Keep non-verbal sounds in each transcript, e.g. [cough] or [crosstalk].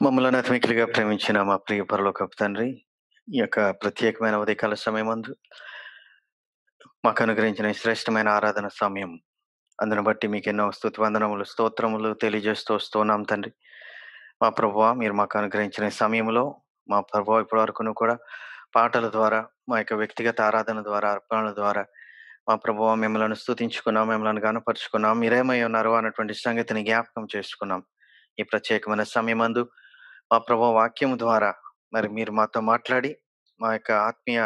మమ్మల్ని అతమికులుగా ప్రేమించిన మా ప్రియ పరలోకపు తండ్రి ఈ యొక్క ప్రత్యేకమైన ఉదయకాల సమయమందు మాకు అనుగ్రహించిన శ్రేష్టమైన ఆరాధన సమయం. అందును బట్టి మీకు ఎన్నో స్థుతివందనములు స్తోత్రములు తెలియజేస్తూ వస్తున్నాం తండ్రి. మా ప్రభువ మీరు మాకు అనుగ్రహించిన సమయంలో మా ప్రభు ఇప్పటి వరకును కూడా పాటల ద్వారా మా యొక్క వ్యక్తిగత ఆరాధన ద్వారా అర్పణల ద్వారా మా ప్రభువ మిమ్మల్ని స్థుతించుకున్నాం మిమ్మల్ని గనపరుచుకున్నాం మీరేమై ఉన్నారు అన్నటువంటి సంగతిని జ్ఞాపకం చేసుకున్నాం. ఈ ప్రత్యేకమైన సమయమందు మా ప్రభు వాక్యం ద్వారా మరి మీరు మాతో మాట్లాడి మా యొక్క ఆత్మీయ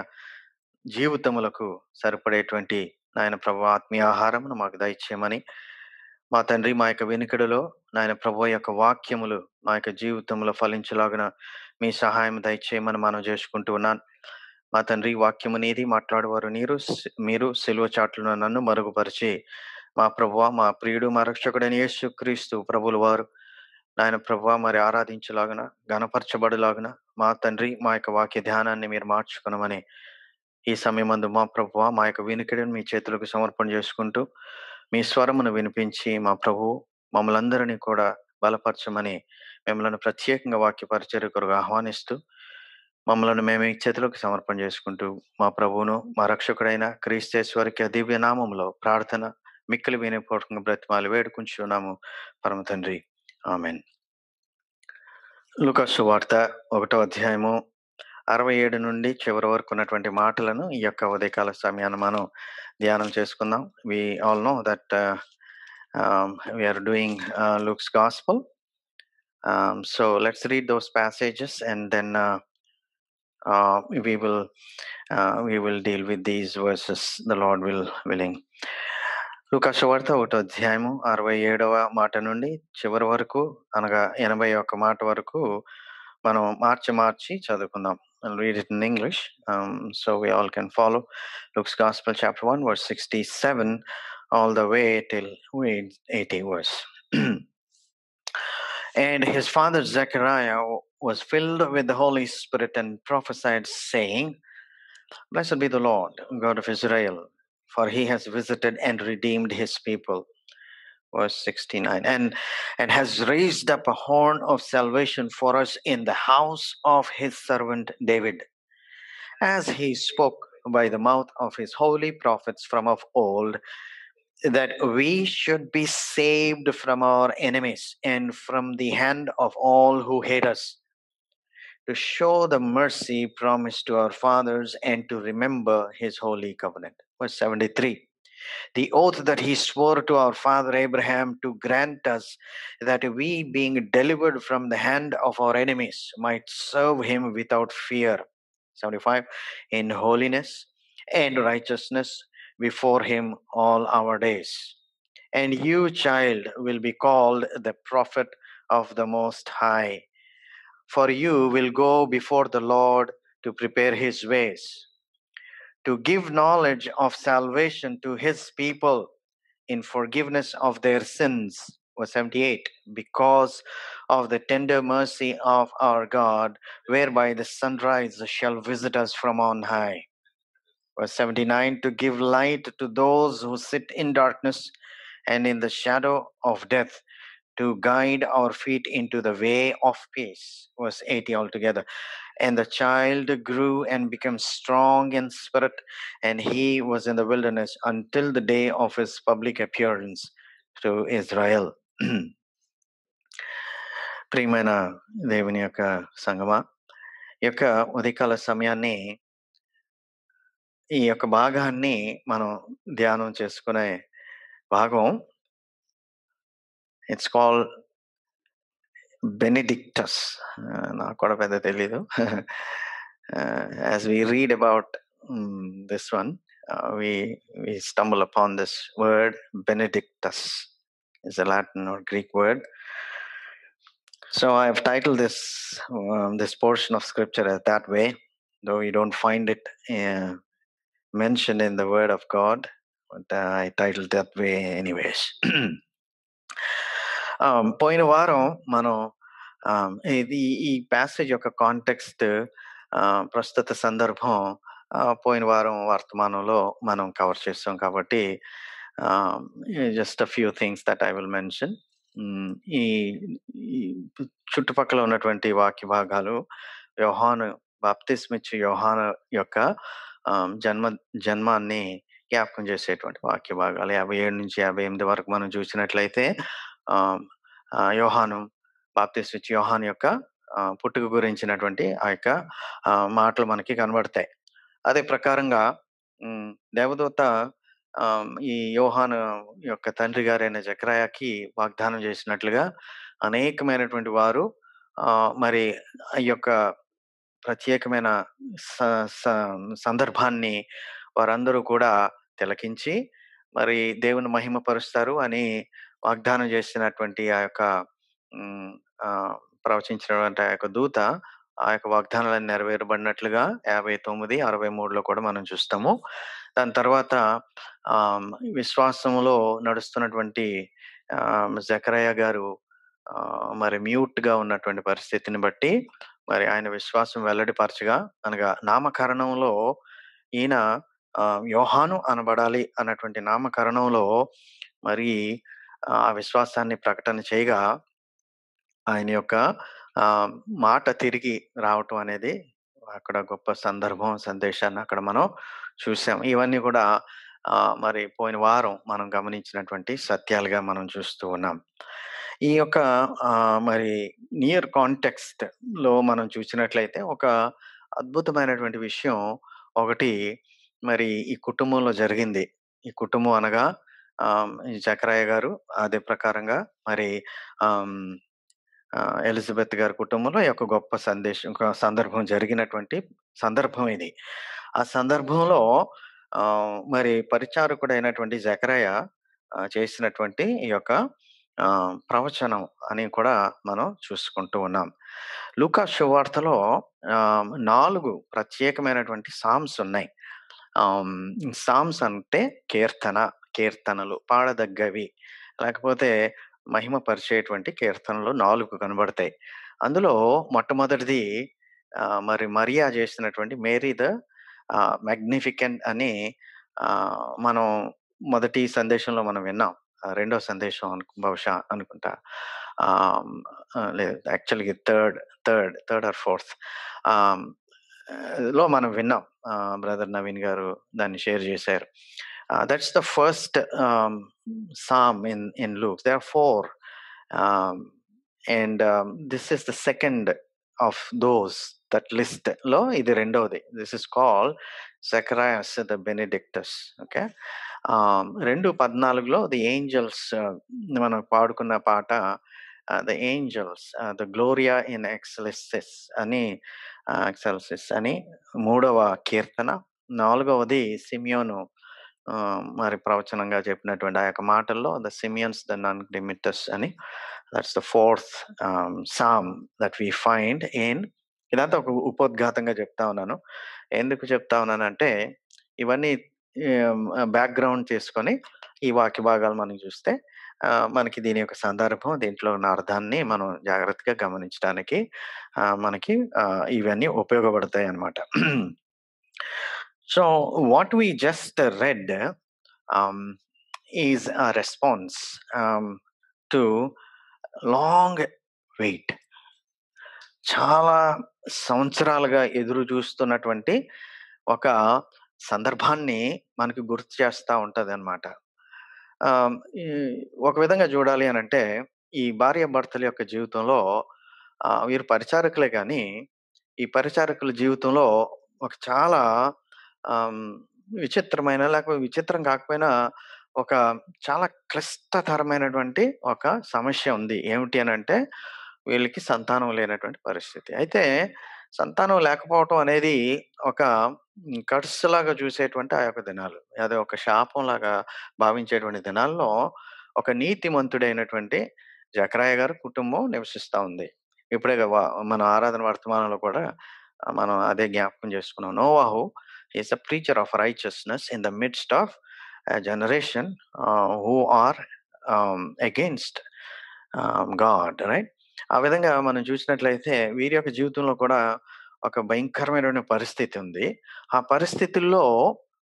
జీవితములకు సరిపడేటువంటి నాయన ప్రభు ఆత్మీయ ఆహారమును మాకు దయచేయమని మా తండ్రి మా యొక్క వెనుకడులో నాయన ప్రభు యొక్క వాక్యములు మా యొక్క జీవితంలో ఫలించలాగున మీ సహాయం దయచేయమని మనం చేసుకుంటూ ఉన్నాను మా తండ్రి వాక్యము నీది మాట్లాడేవారు నీరు మీరు సెలవు చాట్లను నన్ను మరుగుపరిచి మా ప్రభువ మా ప్రియుడు మా రక్షకుడని యేసు క్రీస్తు ప్రభులు వారు నాయన ప్రభు మరి ఆరాధించలాగన గణపరచబడులాగున మా తండ్రి మా యొక్క వాక్య ధ్యానాన్ని మీరు మార్చుకునమని ఈ సమయమందు మా ప్రభు మా యొక్క వినికిడిని మీ చేతులకు సమర్పణ చేసుకుంటూ మీ స్వరమును వినిపించి మా ప్రభు మమ్మల్ని అందరినీ కూడా బలపరచమని మిమ్మల్ని ప్రత్యేకంగా వాక్య పరిచర్య కొరకు ఆహ్వానిస్తూ మమ్మల్ని మేము ఈ చేతులకు సమర్పణ చేసుకుంటూ మా ప్రభువును మా రక్షకుడైన క్రీస్తేశ్వరికి దివ్య నామంలో ప్రార్థన మిక్కిలి వినిపోవటం బ్రతిమాలు వేడుకుంటున్నాము పరమ తండ్రి. ఆమెన్. లుకాసు వార్త ఒకటో అధ్యాయము అరవై ఏడు నుండి చివరి వరకు ఉన్నటువంటి మాటలను ఈ యొక్క ఉదయకాల సమయాన్ని మనం ధ్యానం చేసుకుందాం. We all know that we are doing Luke's gospel so let's read those passages and then we will uh, we will deal with these verses the lord will willing. లూకాసు వార్త ఒకటో అధ్యాయము అరవై ఏడవ మాట నుండి చివరి వరకు అనగా ఎనభై ఒక్క మాట వరకు మనం మార్చి మార్చి చదువుకుందాం read it in English so we all can follow luke's gospel chapter 1 verse 67 all the way till 80 verse [clears throat] and his father zechariah was filled with the holy spirit and prophesied saying blessed be the lord god of israel for he has visited and redeemed his people verse 69 and and has raised up a horn of salvation for us in the house of his servant david as he spoke by the mouth of his holy prophets from of old that we should be saved from our enemies and from the hand of all who hate us to show the mercy promised to our fathers and to remember his holy covenant. Verse 73 The oath that he swore to our father Abraham to grant us that we, being delivered from the hand of our enemies, might serve him without fear. 75 In holiness and righteousness before him all our days. And you, child, will be called the prophet of the Most High for you will go before the Lord to prepare his ways, to give knowledge of salvation to his people in forgiveness of their sins. Verse 78 Because of the tender mercy of our God, whereby the sunrise shall visit us from on high. Verse 79 To give light to those who sit in darkness and in the shadow of death to guide our feet into the way of peace. Verse 80 altogether And the child grew and became strong in spirit, and he was in the wilderness until the day of his public appearance to Israel. ప్రియమైన దేవుని యొక్క సంగమా ఈ యొక్క ఉదయకాల సమయాన్ని ఈ యొక్క భాగాన్ని మనం ధ్యానం చేసుకునే భాగం ఇట్స్ కాల్ బెనిడిక్టస్ నాకు కూడా పెద్ద తెలీదు as we read about this one we we stumble upon this word బెనిడిక్టస్ is a Latin are Greek word so I have title this this portion of scripture that way though you don't find it uh, mentioned in the word of god but uh, i titled that way anyways పోయిన వారం మనం ఇది ఈ passage యొక్క context ప్రస్తుత సందర్భం పోయిన వారం వర్తమానంలో మనం కవర్ చేస్తాం కాబట్టి just a few things that I will mention ఈ చుట్టుపక్కల ఉన్నటువంటి వాక్య భాగాలు యోహాను బాప్తిస్మిచ్చు యోహాను యొక్క జన్మ జన్మాన్ని జ్ఞాపకం చేసేటువంటి వాక్య భాగాలు. 57-58 వరకు మనం చూసినట్లయితే యోహాను బాప్తిస్మిచ్చు యోహాన్ యొక్క పుట్టుక గురించినటువంటి ఆ యొక్క మాటలు మనకి కనబడతాయి. అదే ప్రకారంగా దేవదూత ఈ యోహాన్ యొక్క తండ్రి గారైన జక్రాయాకి వాగ్దానం చేసినట్లుగా అనేకమైనటువంటి వారు మరి ఆ యొక్క ప్రత్యేకమైన స స సందర్భాన్ని వారందరూ కూడా తిలకించి మరి దేవుని మహిమపరుస్తారు అని వాగ్దానం చేసినటువంటి ఆ యొక్క హ్మ్. ప్రవచించినటువంటి ఆ యొక్క దూత ఆ యొక్క వాగ్దానాలన్నీ నెరవేరబడినట్లుగా 59, 63లో కూడా మనం చూస్తాము. దాని తర్వాత ఆహ్, విశ్వాసములో నడుస్తున్నటువంటి ఆహ్, జకరయ్య గారు ఆహ్, మరి మ్యూట్‌గా ఉన్నటువంటి పరిస్థితిని బట్టి మరి ఆయన విశ్వాసం వెల్లడిపరచగా అనగా నామకరణంలో ఈయన ఆహ్, యోహాను అనబడాలి అన్నటువంటి నామకరణంలో మరి ఆ విశ్వాసాన్ని ప్రకటన చేయగా ఆయన యొక్క మాట తిరిగి రావటం అనేది అక్కడ గొప్ప సందర్భం, సందేశాన్ని అక్కడ మనం చూసాం. ఇవన్నీ కూడా ఆహ్, మరి పోయిన వారం మనం గమనించినటువంటి సత్యాలుగా మనం చూస్తూ ఉన్నాం. ఈ యొక్క ఆహ్, మరి నియర్ కాంటెక్స్ట్‌లో మనం చూసినట్లయితే ఒక అద్భుతమైనటువంటి విషయం ఒకటి మరి ఈ కుటుంబంలో జరిగింది. ఈ కుటుంబం అనగా ఆహ్, ఈ జకరయ్య గారు అదే ప్రకారంగా మరి ఆహ్, హ్మ్, ఎలిజబెత్ గారి కుటుంబంలో ఈ యొక్క గొప్ప సందేశం ఒక సందర్భం జరిగినటువంటి సందర్భం ఇది. ఆ సందర్భంలో మరి పరిచారకుడైనటువంటి జకరయ్య చేసినటువంటి ఈ యొక్క ప్రవచనం అని కూడా మనం చూసుకుంటూ ఉన్నాం. లూకా శువార్తలో నాలుగు ప్రత్యేకమైనటువంటి సామ్స్ ఉన్నాయి. సామ్స్ అంటే కీర్తన, కీర్తనలు పాడదగ్గవి. లేకపోతే మహిమపరిచేటువంటి కీర్తనలు నాలుగు కనబడతాయి. అందులో మొట్టమొదటిది మరి మరియా చేసినటువంటి మేరీ ద మ్యాగ్నిఫికెంట్ అని మనం మొదటి సందేశంలో మనం విన్నాం. రెండో సందేశం అనుకు బహుశా అనుకుంటా. లేదు యాక్చువల్‌గా థర్డ్, థర్డ్, థర్డ్ ఆర్ ఫోర్త్లో మనం విన్నాం. బ్రదర్ నవీన్ గారు దాన్ని షేర్ చేశారు. ఆహ్, దట్స్ ద ఫస్ట్ ఆహ్, Sam in in Luke. There are 4 ఆహ్, and this is the second of those that లిస్ట్‌లో ఇది రెండోది. This is called జకరయాస్ the బెనెడిక్టస్. Okay. ఆహ్, 2:14లో ది ఏంజెల్స్ మనం పాడుకున్న పాట ఆహ్, ద ఏంజెల్స్ ఆహ్, ద గ్లోరియా ఇన్ ఎక్సెలెసిస్ అని ఆహ్, ఎక్సెల్సిస్ అని మూడవ కీర్తన. నాలుగవది సిమియోను మరి ప్రవచనంగా చెప్పినటువంటి ఆ యొక్క మాటల్లో the Simeon's the nunc dimittis అని that's the fourth ah, psalm that we find in ఇదంతా ఒక ఉపోద్ఘాతంగా చెప్తా ఉన్నాను. ఎందుకు చెప్తా ఉన్నానంటే ఇవన్నీ ఆహ్, బ్యాక్‌గ్రౌండ్ చేసుకొని ఈ వాక్య భాగాలు మనం చూస్తే ఆహ్, మనకి దీని యొక్క సందర్భం, దీంట్లో ఉన్న అర్థాన్ని మనం జాగ్రత్తగా గమనించడానికి ఆహ్, మనకి ఆహ్, ఇవన్నీ ఉపయోగపడతాయన్నమాట. So, what we just read um, is a response um, to long wait. చాలా సంవత్సరాలుగా ఎదురు చూస్తున్నటువంటి ఒక సందర్భాన్ని మనకు గుర్తు చేస్తూ ఉంటుంది అనమాట ఒక విధంగా చూడాలి అని అంటే ఈ భార్యాభర్తల యొక్క జీవితంలో వీరు పరిచారకులే కానీ ఈ పరిచారకుల జీవితంలో ఒక చాలా విచిత్రమైన లేకపోతే విచిత్రం కాకపోయినా ఒక చాలా క్లిష్టతరమైనటువంటి ఒక సమస్య ఉంది. ఏమిటి అనంటే వీళ్ళకి సంతానం లేనటువంటి పరిస్థితి. అయితే సంతానం లేకపోవటం అనేది ఒక హ్మ్, కర్స్‌లాగా చూసేటువంటి ఆ యొక్క దినాలు. అదే ఒక శాపంలాగా భావించేటువంటి దినాల్లో ఒక నీతిమంతుడైనటువంటి జకరయ్య గారి కుటుంబం నివసిస్తా ఉంది. ఇప్పుడే వ మన ఆరాధన వర్తమానంలో కూడా మనం అదే జ్ఞాపకం చేసుకున్నాం. నోవాహు is a preacher of righteousness in the midst of a generation uh, who are um, against um, God right. ఆ విధంగా మనం చూసినట్లయితే వీరి యొక్క జీవితంలో కూడా ఒక భయంకరమైన పరిస్థితి ఉంది. ఆ పరిస్థితుల్లో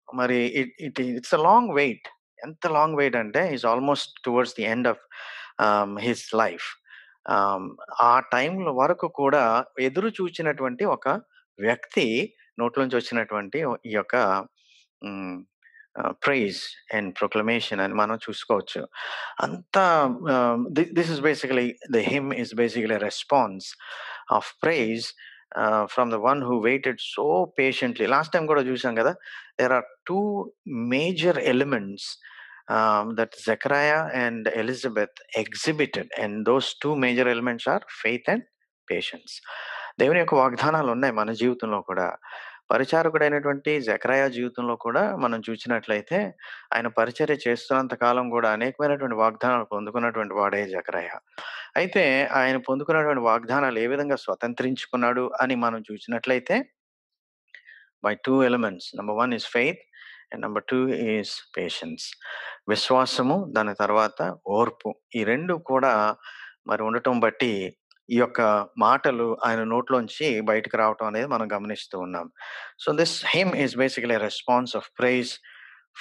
మరి it it it's a long wait. ఎంత లాంగ్ వెయిట్ అంటే is almost towards the end of his life ఆ టైం వరకు కూడా ఎదురు చూచినటువంటి ఒక వ్యక్తి నోట్లోంచి వచ్చినటువంటి ఈ యొక్క ప్రైజ్ అండ్ ప్రొక్లమేషన్ అని మనం చూసుకోవచ్చు. అంతా this is basically the hymn is basically response of praise from the one who waited so patiently last time కూడా చూసాం కదా there are two major elements that జకరాయా and Elizabeth exhibited and those two major elements are faith and patience దేవుని యొక్క వాగ్దానాలు ఉన్నాయి మన జీవితంలో కూడా. పరిచారకుడైనటువంటి జకరాయ జీవితంలో కూడా మనం చూసినట్లయితే ఆయన పరిచర్య చేస్తున్నంత కాలం కూడా అనేకమైనటువంటి వాగ్దానాలు పొందుకున్నటువంటి వాడే జకరాయ. అయితే ఆయన పొందుకున్నటువంటి వాగ్దానాలు ఏ విధంగా స్వతంత్రించుకున్నాడు అని మనం చూసినట్లయితే by two elements number one is faith and number two is patience విశ్వాసము దాని తర్వాత ఓర్పు. ఈ రెండు కూడా మరి ఉండటం బట్టి ఈ యొక్క మాటలు ఆయన నోట్లోంచి బయటకు రావటం అనేది మనం గమనిస్తూ ఉన్నాం so this hymn is basically response of praise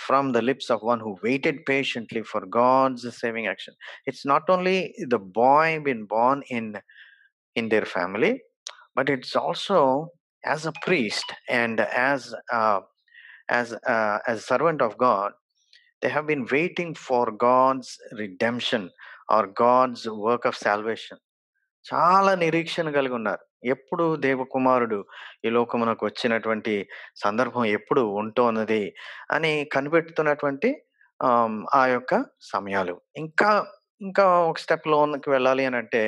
from the lips of one who weighted patiently for God's saving action it's not only the boy bin born in in their family but it's also as a priest and as as uh, as servant of god they have been waiting for god's redemption or god's work of salvation చాలా నిరీక్షణ కలిగి ఉన్నారు. ఎప్పుడు దేవకుమారుడు ఈ లోకమునకు వచ్చినటువంటి సందర్భం ఎప్పుడు ఉంటోన్నది అని కనిపెడుతున్నటువంటి ఆ యొక్క సమయాలు. ఇంకా ఇంకా ఒక స్టెప్ లోనికి వెళ్ళాలి అని అంటే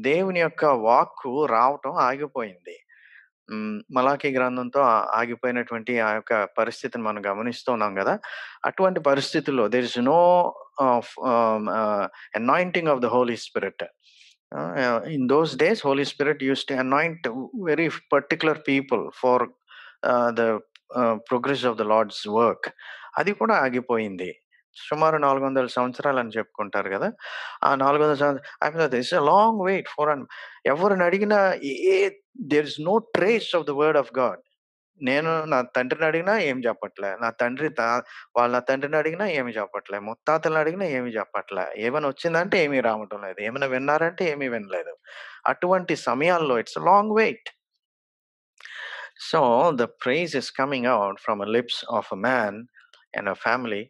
దేవుని యొక్క వాక్కు రావటం ఆగిపోయింది. మలాఖీ గ్రంథంతో ఆగిపోయినటువంటి ఆ యొక్క పరిస్థితిని మనం గమనిస్తున్నాం కదా. అటువంటి పరిస్థితుల్లో there is no anointing of the holy spirit in those days Holi spirit use to anoint very particular people for the progress of the Lord's work అది కూడా ఆగిపోయింది సుమారు నాలుగు వందల సంవత్సరాలు అని చెప్పుకుంటారు కదా ఆ నాలుగు వందల సంవత్సరాలు this long wait for an ఎవరిని అడిగినా ఏ there is no trace of the word of God నేను నా తండ్రిని అడిగినా ఏం చెప్పట్లే నా తండ్రి వాళ్ళ నా తండ్రిని అడిగినా ఏమి చెప్పట్లే ముత్తాతలను అడిగినా ఏమి చెప్పట్లే ఏమైనా వచ్చిందంటే ఏమీ రావటం లేదు ఏమైనా విన్నారంటే ఏమీ వినలేదు అటువంటి సమయాల్లో it's long wait so the praise is coming out from a lips of a man and a family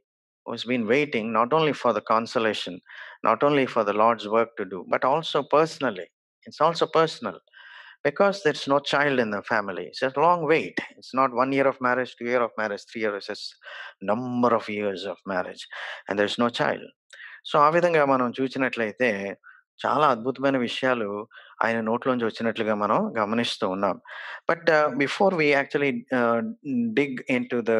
who's been waiting not only for the consolation, not only for the Lord's work to do, but also personally. It's also personal because there's no child in the family. It's a long wait. It's not one year of marriage, two year of marriage, three years. It's number of years of marriage, and there's no child. So ఆ విధంగా మనం చూసినట్లయితే చాలా అద్భుతమైన విషయాలు ఆయన నోట్లోంచి వచ్చినట్లుగా మనం గమనిస్తూ ఉన్నాం but before we actually dig in to the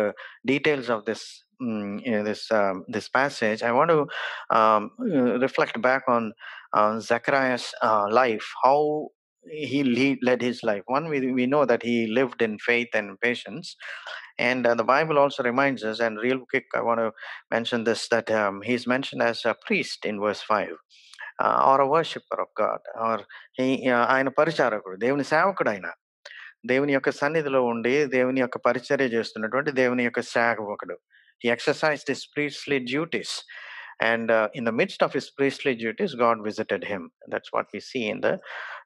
details of this mm, this um, this passage, I want to um, reflect back on uh, Zechariah's uh, life, how he lead, led his life. One, we, we know that he lived in faith and patience. And uh, the Bible also reminds us, and real quick, I want to mention this that um, he's mentioned as a priest in verse 5. or a worshipper of God, or he ఆయన పరిచారకుడు దేవుని సేవకుడు ఆయన దేవుని యొక్క సన్నిధిలో ఉండి దేవుని యొక్క పరిచర్య చేస్తున్నటువంటి దేవుని యొక్క సేవకుడు he exercised his priestly duties and uh, in the midst of his priestly duties god visited him that's what we see in the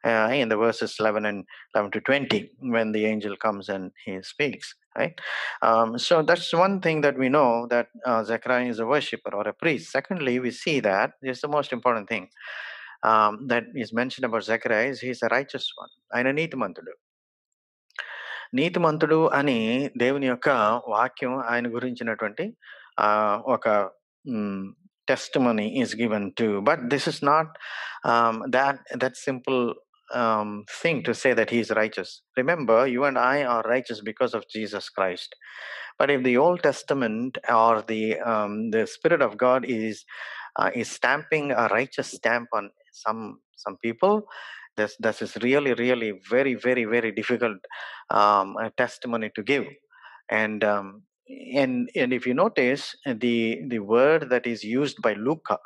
uh, in the verses 11 and 11 to 20 when the angel comes and he speaks right um, so that's one thing that we know that uh, zechariah is a worshipper or a priest secondly we see that this is the most important thing um, that is mentioned about zechariah is he's a righteous one ఆయన నీతిమంతుడు నీతిమంతుడు అని దేవుని యొక్క వాక్యం ఆయన గురించినటువంటి ఒక test money is given to but this is not that that um, thing to say that he is righteous. Remember, you and I are righteous because of Jesus Christ. But if the Old Testament or the um, the Spirit of God is uh, is stamping a righteous stamp on some some people, this this is really really very very very difficult um, testimony to give. And um, and and if you notice the the word that is used by Luca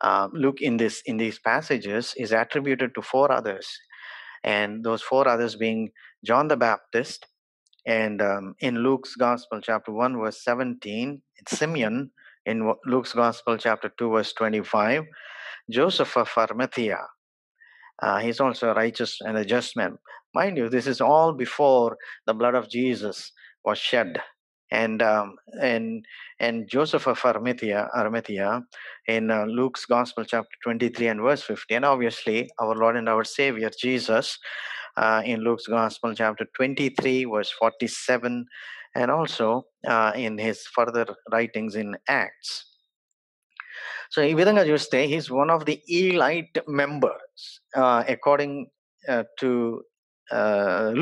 uh, luke in this in these passages is attributed to four others and those four others being john the baptist and um, in luke's gospel chapter 1 verse 17 it's simeon in luke's gospel chapter 2 verse 25 Joseph of Arimathea, uh, he's also a righteous and a just man. Mind you, this is all before the blood of Jesus was shed And um, and and Joseph of Arimathea, Arimathea in uh, Luke's Gospel, chapter 23 and verse 50, and obviously our Lord and our Savior Jesus uh, in Luke's Gospel, chapter 23, verse 47, and also uh, in his further writings in Acts. So ఈ విధంగా చూస్తే he's one of the elite members according to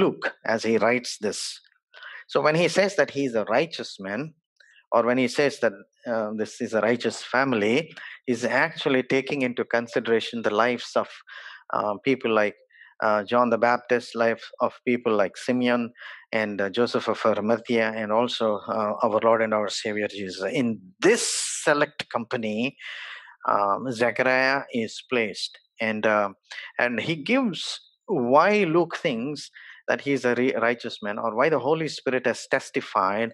Luke as he writes this. So when he says that he is a righteous man, or when he says that uh, this is a righteous family, he's actually taking into consideration the lives of uh, people like uh, John the Baptist, life of people like Simeon and uh, Joseph of Arimathea, and also uh, our Lord and our Savior Jesus. In this select company, um, Zechariah is placed, and uh, and he gives why Luke thinks that he is a re- righteous man, or why the Holy Spirit has testified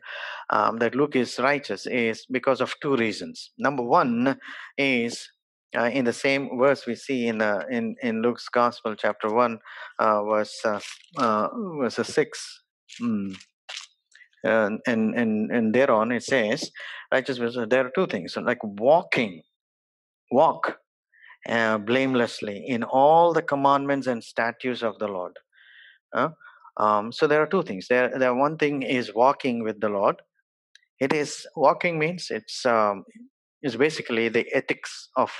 um, that Luke is righteous, is because of two reasons. Number one is uh, in the same verse we see in uh, in in Luke's Gospel, chapter one, uh, verse uh, uh, verse six. Mm. And, and and and thereon it says, righteous. There are two things like walking, walk uh, blamelessly in all the commandments and statutes of the Lord. Uh, um, so there are two things. There, there one thing is walking with the Lord. It is walking means it's um, is basically the ethics of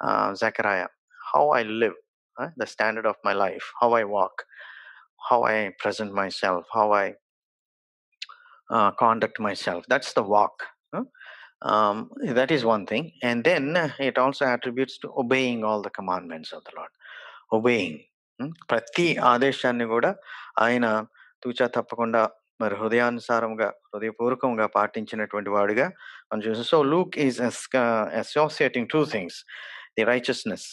uh, Zechariah, how I live, uh, the standard of my life, how I walk, how I present myself, how I uh, conduct myself. That's the walk. Um, that is one thing. And then it also attributes to obeying all the commandments of the Lord. Obeying. ప్రతి ఆదేశాన్ని కూడా ఆయన తూచా తప్పకుండా మరి హృదయానుసారంగా హృదయపూర్వకంగా పాటించినటువంటి వాడుగా మనం చూసాం. So Luke is associating two things the righteousness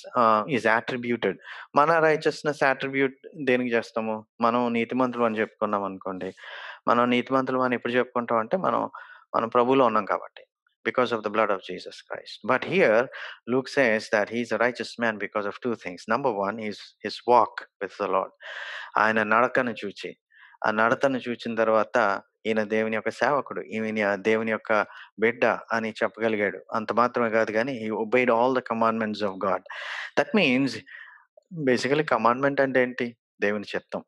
is attributed మన రైచస్నెస్ అట్రిబ్యూట్ దేనికి చేస్తాము? మనం నీతిమంతులు అని చెప్పుకున్నాం అనుకోండి. మనం నీతిమంతులు అని ఎప్పుడు చెప్పుకుంటాం అంటే మనం మనం ప్రభులో ఉన్నాం కాబట్టి. because of the blood of Jesus Christ. But here, Luke says that he's a righteous man because of two things. Number one is his walk with the Lord. ఆయన నడకను చూచి ఆ నడతను చూచిన తర్వాత ఈయన దేవుని యొక్క సేవకుడు ఈయన దేవుని యొక్క బిడ్డ అని చెప్పగలిగాడు అంత మాత్రమే కాదు కానీ he obeyed all the commandments of God that means basically commandment అంటే ఏంటి దేవుని చిత్తం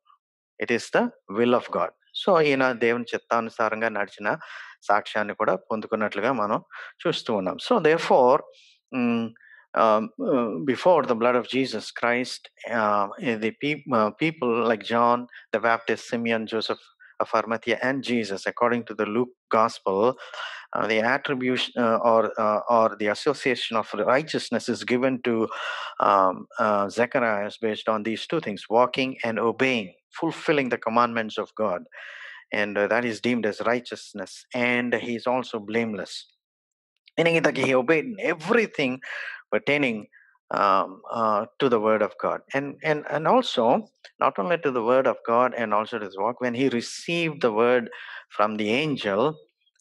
it is the will of God so ఈయన దేవుని చిత్తానుసారంగా నడిచిన సాక్ష్యాన్ని కూడా పొందుకున్నట్లుగా మనం చూస్తూ ఉన్నాం so they four before the blood of Jesus Christ, uh, the peop- uh, people like John the Baptist, Simeon, Joseph of Arimathea, and Jesus, according to the Luke Gospel, uh, the attribution uh, or uh, or the association of righteousness is given to um, uh, Zechariah based on these two things: walking and obeying, fulfilling the commandments of God, and uh, that is deemed as righteousness. And he is also blameless, meaning that he obeyed in everything pertaining um, uh, to the word of God, and and and also not only to the word of God and also to his walk. When he received the word from the angel,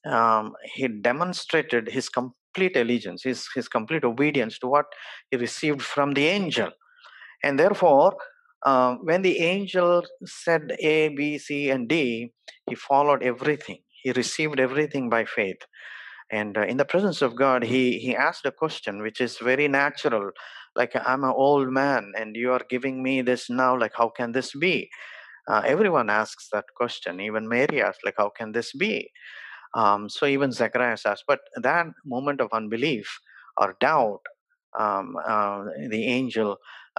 um, he demonstrated his complete allegiance, his his complete obedience to what he received from the angel, and therefore. Uh, when the angel said A, B, C, and D, he followed everything. He received everything by faith. And uh, in the presence of god he he asked a question which is very natural. Like i'm an old man and you are giving me this now like how can this be? Uh, everyone asks that question. Even mary asked like how can this be? Um, so even zacharias asked. But that moment of unbelief or doubt um, uh, the angel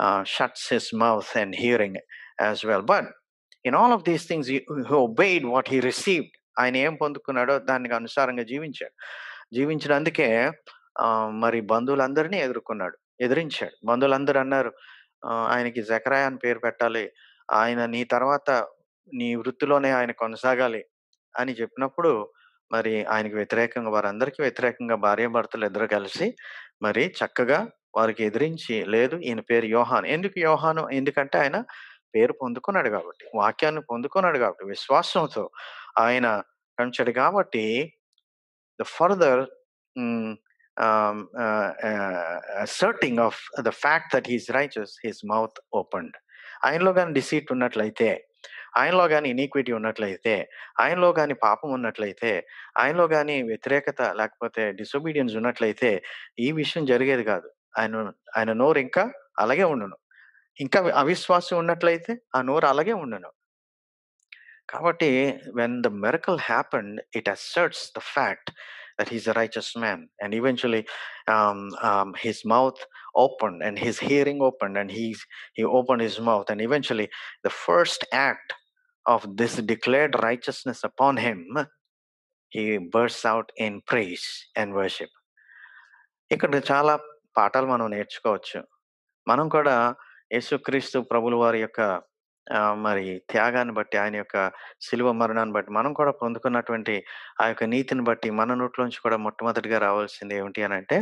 uh, shuts his mouth and hearing as well. But in all of these things he, he obeyed what he received. ఆయన ఏం పొందుకున్నాడో దానికి అనుసారంగా జీవించాడు. జీవించినందుకే మరి బంధువులందరినీ ఎదుర్కొన్నాడు ఎదిరించాడు. బంధువులందరూ అన్నారు ఆయనకి జకరాయ అని పేరు పెట్టాలి. ఆయన నీ తర్వాత నీ వృత్తిలోనే ఆయన కొనసాగాలి అని చెప్పినప్పుడు మరి ఆయనకి వ్యతిరేకంగా వారందరికీ వ్యతిరేకంగా భార్యాభర్తలు ఇద్దరు కలిసి మరి చక్కగా వారికి ఎదిరించి లేదు ఈయన పేరు యోహాను. ఎందుకు యోహాను? ఎందుకంటే ఆయన పేరు పొందుకున్నాడు కాబట్టి వాక్యాన్ని పొందుకున్నాడు కాబట్టి విశ్వాసంతో ఆయన కంచాడు కాబట్టి the further asserting of the fact that he's righteous his mouth opened. ఆయనలో కానీ డిసీట్ ఉన్నట్లయితే ఆయనలో కానీ ఇనీక్విటీ ఉన్నట్లయితే ఆయనలో కానీ పాపం ఉన్నట్లయితే ఆయనలో కానీ వ్యతిరేకత లేకపోతే డిసొబీడియన్స్ ఉన్నట్లయితే ఈ విషయం జరిగేది కాదు. ఆయన ఆయన నోరు ఇంకా అలాగే ఉండును. ఇంకా అవిశ్వాసం ఉన్నట్లయితే ఆ నోరు అలాగే ఉండును. కాబట్టి when the miracle happened it asserts the fact that he's a righteous man. And eventually um, um, his mouth opened and his hearing opened and he's he opened his mouth. And eventually the first act of this declared righteousness upon him he bursts out in praise and worship. ఇక్కడ చాలా పాఠాలు మనం నేర్చుకోవచ్చు. మనం కూడా యేసుక్రీస్తు ప్రభుల వారి యొక్క మరి త్యాగాన్ని బట్టి ఆయన యొక్క శిలువ మరణాన్ని బట్టి మనం కూడా పొందుకున్నటువంటి ఆ యొక్క నీతిని బట్టి మన నోట్లోంచి కూడా మొట్టమొదటిగా రావాల్సింది ఏమిటి అని అంటే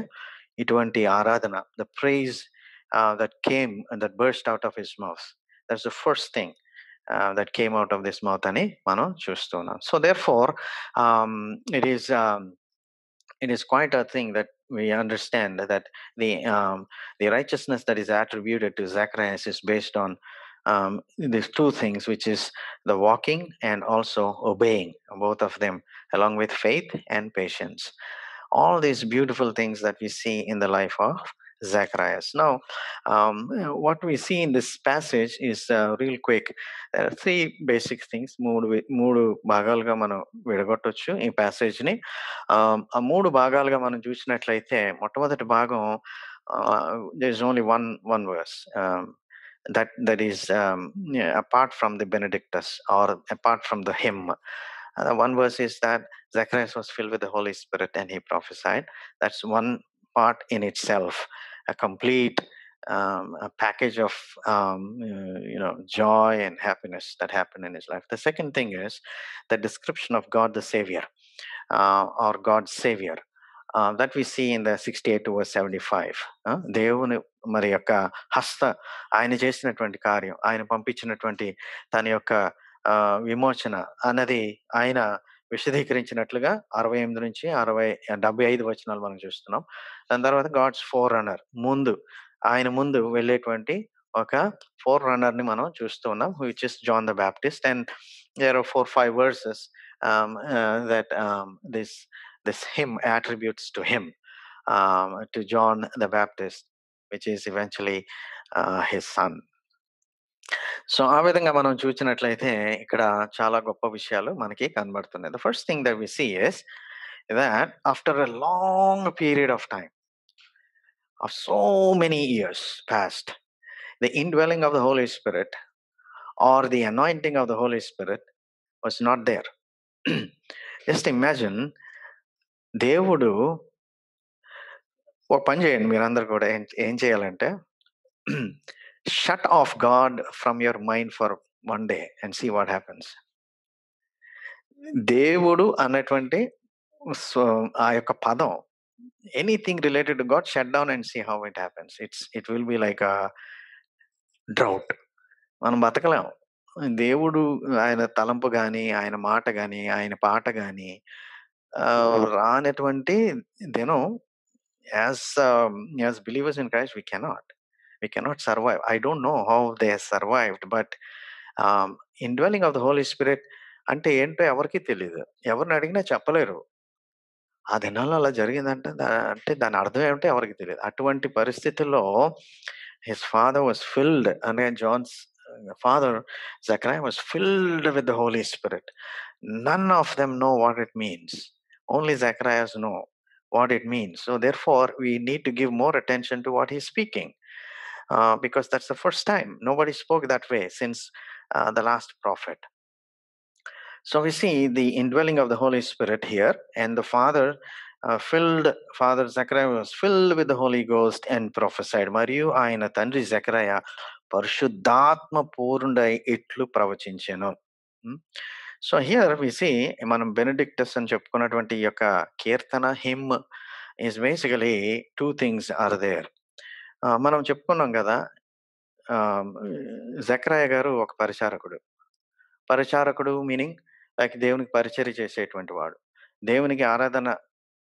ఇటువంటి ఆరాధన the praise that came that burst out of his mouth that's the first thing that came out of this mouth అని మనం చూస్తున్నాం so therefore it is it is quite a thing that we understand that the um, the righteousness that is attributed to Zacharias is based on um, these two things, which is the walking and also obeying, both of them, along with faith and patience. All these beautiful things that we see in the life of Zacharias. Now, um, what we see in this passage is uh, real quick. There are three basic things. మూడు వి- మూడు భాగాలుగా మనం విడగొట్టొచ్చు ఈ passage ని Um, ఆ మూడు భాగాలుగా మనం చూసినట్లయితే మొట్టమొదటి భాగం there is only one one verse um, that that is um, yeah, apart from the benedictus or apart from the hymn Uh, the one verse is that zacharias was filled with the holy spirit and he prophesied that's one part in itself a complete um, a package of um, uh, you know joy and happiness that happened in his life the second thing is the description of god the savior uh, or God's Savior. Uh, that we see in the 68 to verse 75. Uh, దేవుని మరి యొక్క హస్త ఆయన చేసినటువంటి కార్యం ఆయన పంపించినటువంటి తన యొక్క ఆ, విమోచన అన్నది ఆయన విశదీకరించినట్లుగా అరవై ఎనిమిది నుంచి అరవై డెబ్బై ఐదు వచనాలు మనం చూస్తున్నాం దాని తర్వాత గాడ్స్ ఫోర్ రన్నర్ ముందు ఆయన ముందు వెళ్ళేటువంటి ఒక ఫోర్ రన్నర్ని మనం చూస్తూ ఉన్నాం which is John the Baptist and there are four five verses that this this hymn this to hymn attributes John the Baptist which is the his which is eventually uh, his son. సో ఆ విధంగా మనం చూసినట్లయితే ఇక్కడ చాలా గొప్ప విషయాలు మనకి కనబడుతున్నాయి. The first thing that we see is that after a long period of time of so many years past the indwelling of the holy spirit or the anointing of the holy spirit was not there just imagine దేవుడు ఒక పని చేయండి మీరందరూ కూడా. ఏం ఏం చేయాలంటే [clears throat] shut off God from your mind for one day and see what happens దేవుడు అన్నటువంటి ఆ యొక్క పదం anything related to God shut down and see how it happens it's it will be like a drought మనం బతకలేం. దేవుడు ఆయన తలంపు కానీ ఆయన మాట కానీ ఆయన పాట కానీ రానటువంటి దినం as as believers in Christ we cannot we cannot survive I don't know how they survived but indwelling of the Holi spirit అంటే ఏంటో ఎవరికి తెలియదు ఎవరిని అడిగినా చెప్పలేరు ఆ దినాల్లో అలా జరిగిందంటే దా- అంటే దాని అర్థం ఏమిటో ఎవరికి తెలియదు అటువంటి పరిస్థితుల్లో హిస్ ఫాదర్ వాస్ ఫిల్డ్ అనే John's father జక్రాయ్ was filled with the Holi spirit none of them know what it means only జక్రాయస్ know what it means. So therefore, we need to give more attention to what he's speaking, Uh, because that's the first time nobody spoke that way since uh, the last prophet. So we see the indwelling of the Holy Spirit here, and the Father uh, filled Father Zechariah was filled with the Holy Ghost and prophesied. మరియు ఆయన తండ్రి జకరయ పరిశుద్ధాత్మ పూర్ణుడై ఇట్లు ప్రవచించాను so here we see మనం Benedictus అని చెప్పుకున్నటువంటి ఈ యొక్క కీర్తన hymn is basically two things are there మనం చెప్పుకున్నాం కదా జక్రాయ గారు ఒక పరిచారకుడు. పరిచారకుడు మీనింగ్ లైక్ దేవునికి పరిచర్య చేసేటువంటి వాడు. దేవునికి ఆరాధన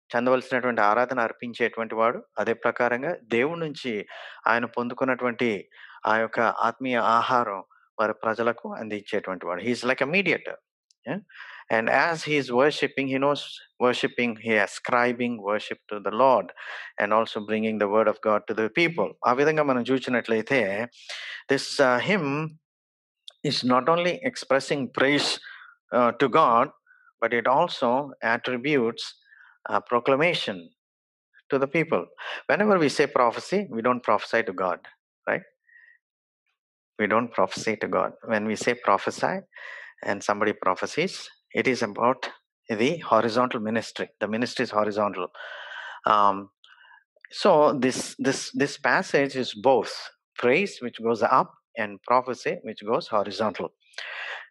చెందవలసినటువంటి ఆరాధన అర్పించేటువంటి వాడు. అదే ప్రకారంగా దేవుడి నుంచి ఆయన పొందుకున్నటువంటి ఆ యొక్క ఆత్మీయ ఆహారం వారి ప్రజలకు అందించేటువంటి వాడు. He is like a mediator and as he is worshipping he knows worshipping he ascribing worship to the lord and also bringing the word of God to the people ఆ విధంగా మనం చూసినట్లయితే this him is not only expressing praise uh, to God, but it also attributes uh, proclamation to the people. Whenever we say prophecy, we don't prophesy to God, right? We don't prophesy to God. When we say prophesy and somebody prophesies, it is about the horizontal ministry. The ministry is horizontal. Um, so this this this passage is both praise which goes up and prophecy which goes horizontal.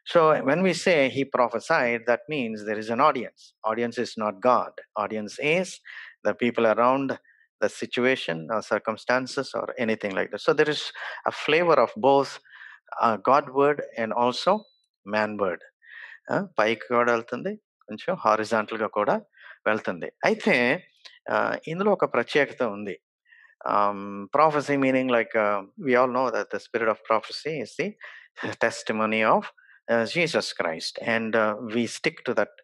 So when we say he prophesied, that means there is an audience. Audience is not God. Audience is the people around the situation or circumstances or anything like that. So there is a flavor of both uh, God word and also man word. పైకి కూడా వెళ్తుంది. కొంచెం హారిజాంటల్గా కూడా వెళ్తుంది. అయితే ఇందులో ఒక ప్రత్యేకత ఉంది. Prophecy meaning like we all know that the spirit of prophecy is the testimony of Jesus Christ and we stick to that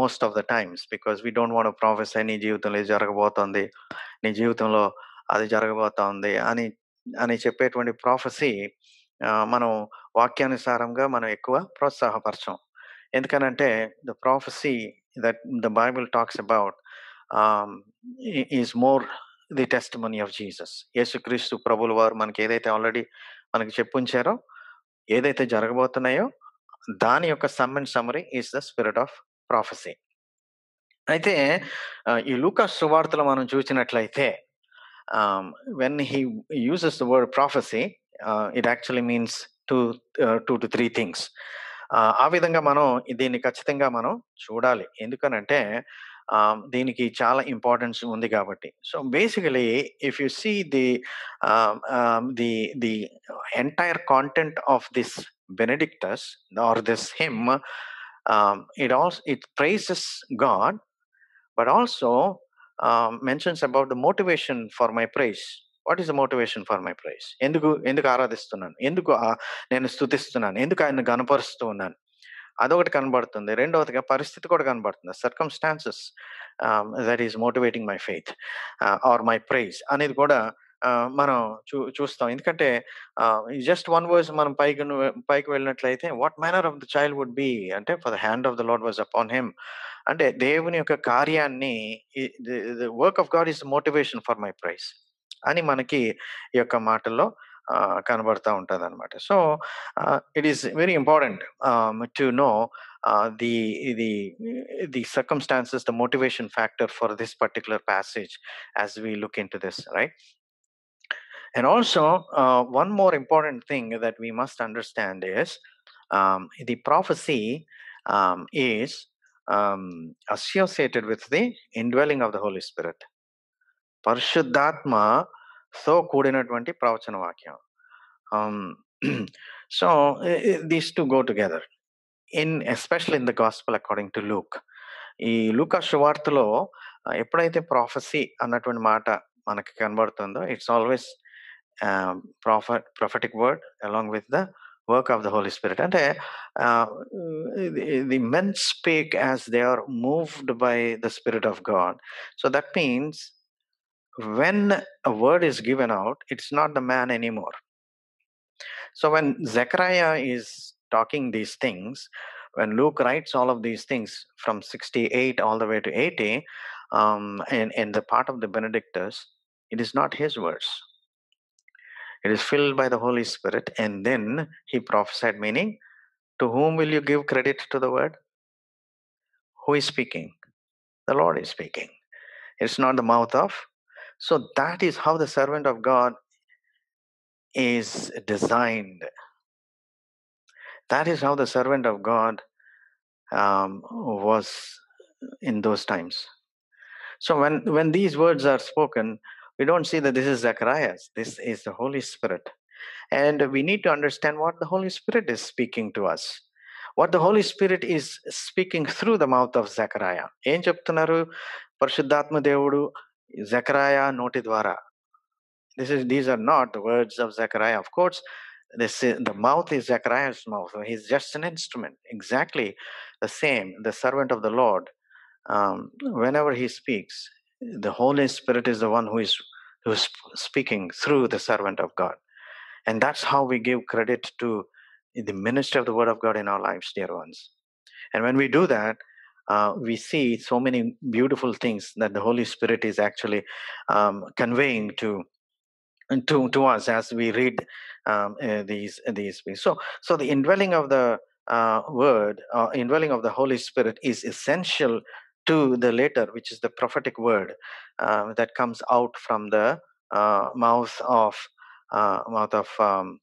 most of the times because we don't want prophecy నీ జీవితంలో ఇది జరగబోతోంది. నీ జీవితంలో అది జరగబోతోంది అని అని చెప్పేటువంటి ప్రాఫెసీ మనం వాక్యానుసారంగా మనం ఎక్కువ ప్రోత్సాహపరచం. ఎందుకనంటే the prophecy that the Bible talks about is more the testimony of Jesus. యేసుక్రీస్తు ప్రభుల వారు మనకి ఏదైతే ఆల్రెడీ మనకి చెప్పుంచారో ఏదైతే జరగబోతున్నాయో దాని యొక్క sum and summary is the spirit of prophecy. అయితే ఈ లూకా సువార్తలో మనం చూసినట్లయితే when he uses the word prophecy it actually means two two to three things ఆ విధంగా మనం దీన్ని ఖచ్చితంగా మనం చూడాలి ఎందుకనంటే దీనికి చాలా ఇంపార్టెన్స్ ఉంది కాబట్టి so basically if you see the the the entire content of this బెనడిక్టస్ are this hymn it also it praises God but also mentions about the motivation for my praise what is the motivation for my praise ఎందుకు ఎందుకు ఆరాధిస్తున్నాను? ఎందుకు నేను స్థుతిస్తున్నాను ఎందుకు ఆయన గనపరుస్తూ ఉన్నాను? అదొకటి కనబడుతుంది. రెండవదిగా పరిస్థితి కూడా కనబడుతుంది. Circumstances that is motivating my faith or my praise అనేది కూడా uh, మనం చూ చూస్తాం. ఎందుకంటే జస్ట్ వన్ వర్స్ మనం పైకి పైకి వెళ్ళినట్లయితే what manner of the child would be అంటే for the hand of the Lord was upon him అంటే దేవుని యొక్క కార్యాన్ని work of God is motivation for my praise అని మనకి ఈ యొక్క మాటల్లో కనబడతా ఉంటుంది అనమాట so it is very important to know the the the circumstances the motivation factor for this particular passage as we look in to this right And also, uh, one more important thing that we must understand is um, the prophecy um, is um, associated with the indwelling of the Holy Spirit. పరిశుద్ధాత్మతో కూడినటువంటి ప్రవచన వాక్యం so these two go together in especial in the gospel according to Luke ఈ లూకా శువార్తలో ఎప్పుడైతే prophecy అన్నటువంటి మాట మనకి కనబడుతుందో it's always prophet prophetic word along with the work of the Holi spirit అంటే the men speak as they are moved by the spirit of God so that means when a word is given out, it's not the man anymore. So when Zechariah is talking these things, when Luke writes all of these things from 68 all the way to 80, um, in, in the part of the Benedictus, it is not his words. It is filled by the Holy Spirit, and then he prophesied, meaning, to whom will you give credit to the word? Who is speaking? The Lord is speaking. It's not the mouth of so that is how the servant of God is designed. That is how the servant of God um, was in those times. So when, when these words are spoken, we don't see that this is Zacharias. This is the Holy Spirit. And we need to understand what the Holy Spirit is speaking to us. What the Holy Spirit is speaking through the mouth of Zechariah. ఏం చెప్తున్నారు పరిశుద్ధాత్మ దేవుడు Zechariah notidvara. This is these are not the words of Zechariah. Of course, this the mouth is Zechariah's mouth. He's just an instrument, exactly the same. The servant of the Lord. Um, whenever he speaks, the Holy Spirit is the one who is who's speaking through the servant of God, and that's how we give credit to the ministry of the Word of God in our lives, dear ones. And when we do that, uh, we see so many beautiful things that the Holy Spirit is actually um, conveying to to to us as we read um, uh, these these. So so the indwelling of the uh, word, uh, indwelling of the Holy Spirit is essential to the later, which is the prophetic word uh, that comes out from the uh, mouth of uh, mouth of um,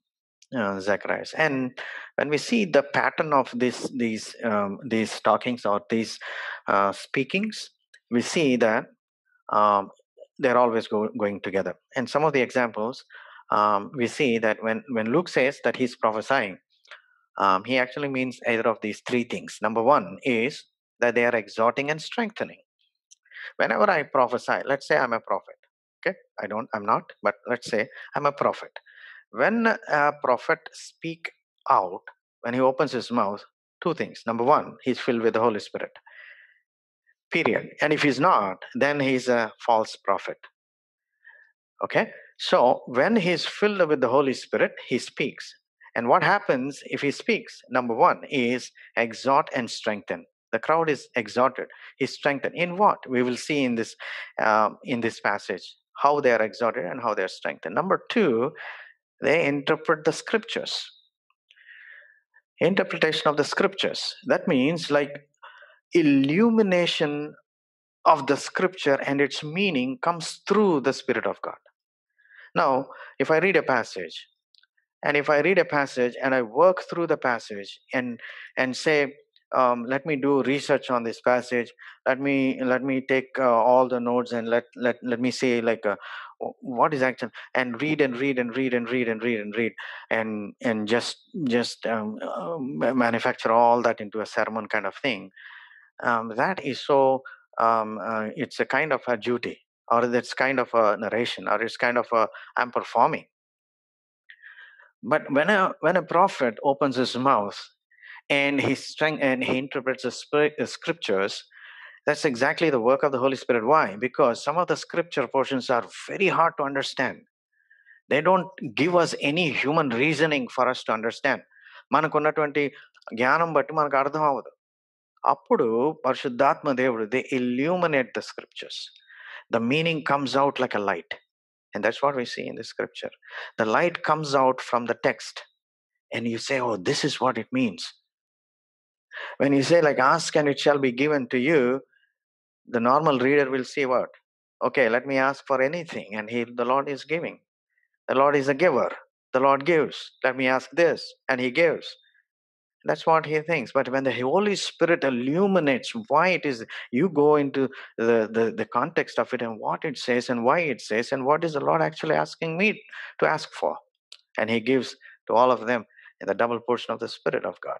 uh, Zacharias. And when we see the pattern of this these um, these talkings or these uh, speakings, we see that um, they're always go, going together. And some of the examples um, we see that when when Luke says that he's prophesying, um, he actually means either of these three things. Number one is that they are exhorting and strengthening. Whenever I prophesy, let's say I'm a prophet. Okay, I don't, I'm not, but let's say I'm a prophet. When a prophet speak out, when he opens his mouth, two things. Number one, he's filled with the Holy Spirit. Period. And if he's not, then he's a false prophet. Okay? So when he's filled with the Holy Spirit, he speaks. And what happens if he speaks? Number one is exhort and strengthen. The crowd is exhorted. He's strengthened. In what? We will see in this um, in this passage how they are exhorted and how they are strengthened. Number two, they interpret the scriptures. Interpretation of the scriptures. That means like illumination of the scripture and its meaning comes through the Spirit of God. Now, if I read a passage, and if I read a passage and I work through the passage and and say, um, let me do research on this passage, let me let me take uh, all the notes and let let let me say like uh, what is action and read and read and read and read and read and read and and just just um, uh, manufacture all that into a sermon kind of thing. Um, that is so. Um, uh, it's a kind of a duty, or it's kind of a narration, or it's kind of a I'm performing. But when a when a prophet opens his mouth and he strength and he interprets the scriptures, that's exactly the work of the Holy Spirit. Why? Because some of the scripture portions are very hard to understand. They don't give us any human reasoning for us to understand. మనకున్నటువంటి జ్ఞానం బట్టి మనకు అర్థం అవ్వదు అప్పుడు పరిశుద్ధాత్మ దేవుడు they illuminate the scriptures the meaning comes out like a light and that's what we see in the scripture. The light comes out from the text, and you say, Oh, this is what it means. When you say, like, ask and it shall be given to you, the normal reader will see What? Okay, let me ask for anything, and he, the Lord is giving. The Lord is a giver. The Lord gives. Let me ask this, and he gives. That's what he thinks. But when the Holy Spirit illuminates why it is, you go into the, the, the context of it and what it says and why it says and what is the Lord actually asking me to ask for. And he gives to all of them in the double portion of the Spirit of God.